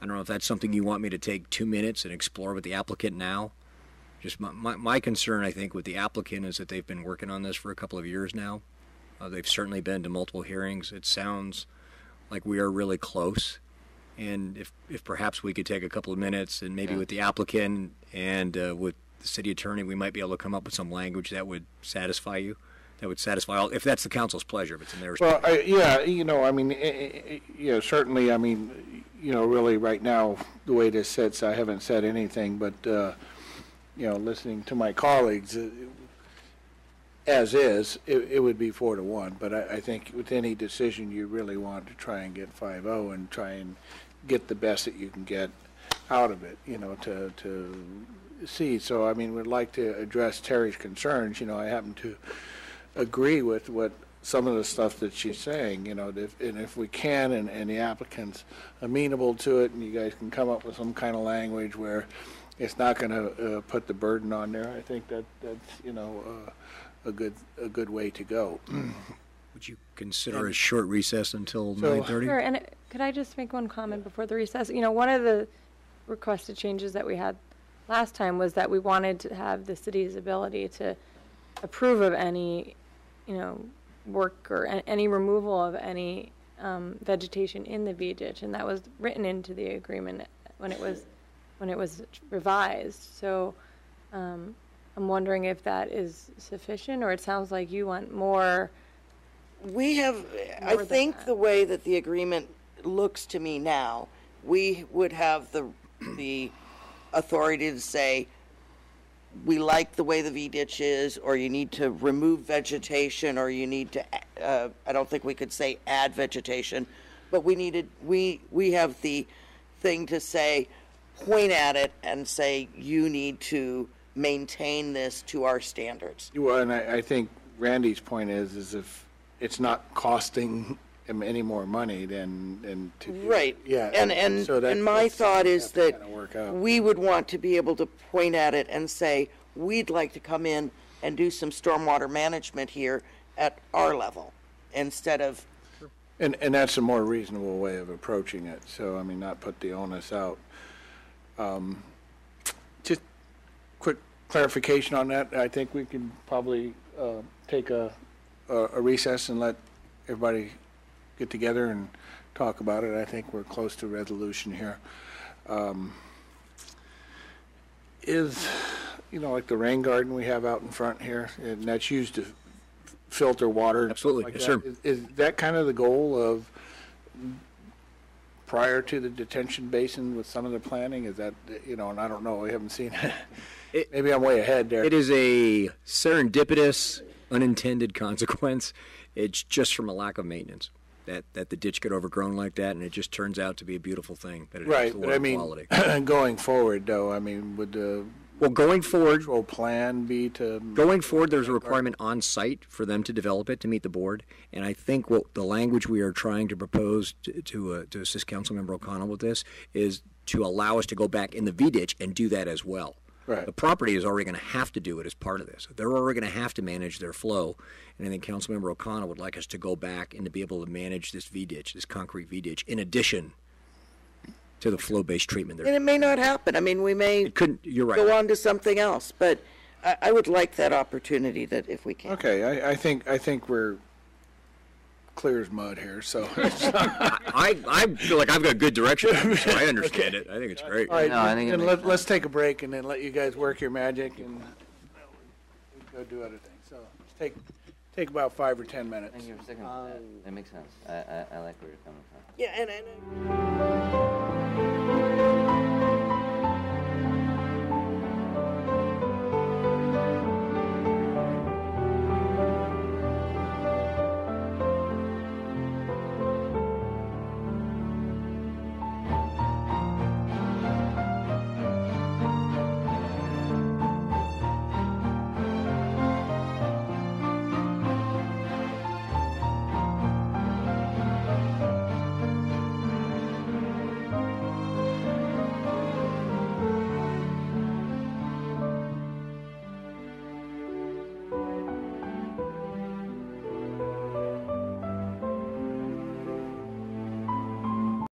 I don't know if that's something you want me to take two minutes and explore with the applicant now. Just my, my, my concern, I think, with the applicant is that they've been working on this for a couple of years now. Uh, they've certainly been to multiple hearings. It sounds like we are really close. And if, if perhaps we could take a couple of minutes and maybe Yeah. with the applicant and uh, with the city attorney, we might be able to come up with some language that would satisfy you, that would satisfy all, if that's the council's pleasure, if it's in their Well, I, yeah, you know, I mean, eh, eh, eh, you know, certainly, I mean, you know, really, right now, the way this sits, I haven't said anything, but, uh, you know, listening to my colleagues, uh, as is, it, it would be four to one, but I, I think with any decision, you really want to try and get five-oh and try and get the best that you can get out of it, you know, to, to see. So, I mean, we'd like to address Terry's concerns, you know, I happen to agree with what some of the stuff that she's saying, you know, if, and if we can, and, and the applicant's amenable to it, and you guys can come up with some kind of language where it's not going to uh, put the burden on there, I think that that's you know uh, a good a good way to go. Would you consider a short recess until So- nine thirty? Sure, and it- could I just make one comment before the recess? You know, one of the requested changes that we had last time was that we wanted to have the city's ability to approve of any, you know, work or a- any removal of any um, vegetation in the V ditch, and that was written into the agreement when it was, when it was revised. So um, I'm wondering if that is sufficient, or it sounds like you want more. We have, I think the way that the agreement looks to me now, we would have the, the authority to say, we like the way the V ditch is, or you need to remove vegetation, or you need to, uh, I don't think we could say add vegetation, but we needed, we, we have the thing to say, point at it and say, you need to maintain this to our standards. Well, and I, I think Randy's point is, is if it's not costing him any more money than, than to. do- Right. Yeah. And, and, so that- and my that's- thought is that work out. we would want to be able to point at it and say, we'd like to come in and do some stormwater management here at our level instead of, And, and that's a more reasonable way of approaching it, so, I mean, not put the onus out. Um, Just quick clarification on that, I think we can probably uh, take a a a recess and let everybody get together and talk about it. I think we're close to resolution here. Um, Is, you know, like the rain garden we have out in front here, and that's used to filter water. Absolutely. like Yes, that. sir. Is is that kind of the goal of, prior to the detention basin with some of the planning? Is that, you know, and I don't know, we haven't seen it. Maybe I'm way ahead there. It is a serendipitous, unintended consequence. It's just from a lack of maintenance that, that the ditch got overgrown like that, and it just turns out to be a beautiful thing that it Right, I mean, quality. [CLEARS THROAT] going forward though, I mean, would the. Well, going forward. Actual plan be to. Going forward, there's a requirement on site for them to develop it to meet the board, and I think what the language we are trying to propose to to, uh, to assist Councilmember O'Connell with this is to allow us to go back in the V ditch and do that as well. Right. The property is already going to have to do it as part of this. They're already going to have to manage their flow, and I think Councilmember O'Connell would like us to go back and to be able to manage this V ditch, this concrete V ditch, in addition to the flow-based treatment. and it may not happen. I mean, we may couldn't, you're right. go on to something else, but I, I would like that opportunity that if we can. Okay, I, I think, I think we're clear as mud here, so. [LAUGHS] I, I feel like I've got good direction, so I understand it. I think it's great. All right, and let, let's take a break and then let you guys work your magic and go do other things. So let's take, take about five or 10 minutes. Thank you for sticking with that. Um, that makes sense. I, I, I like where you're coming from. Yeah, and, and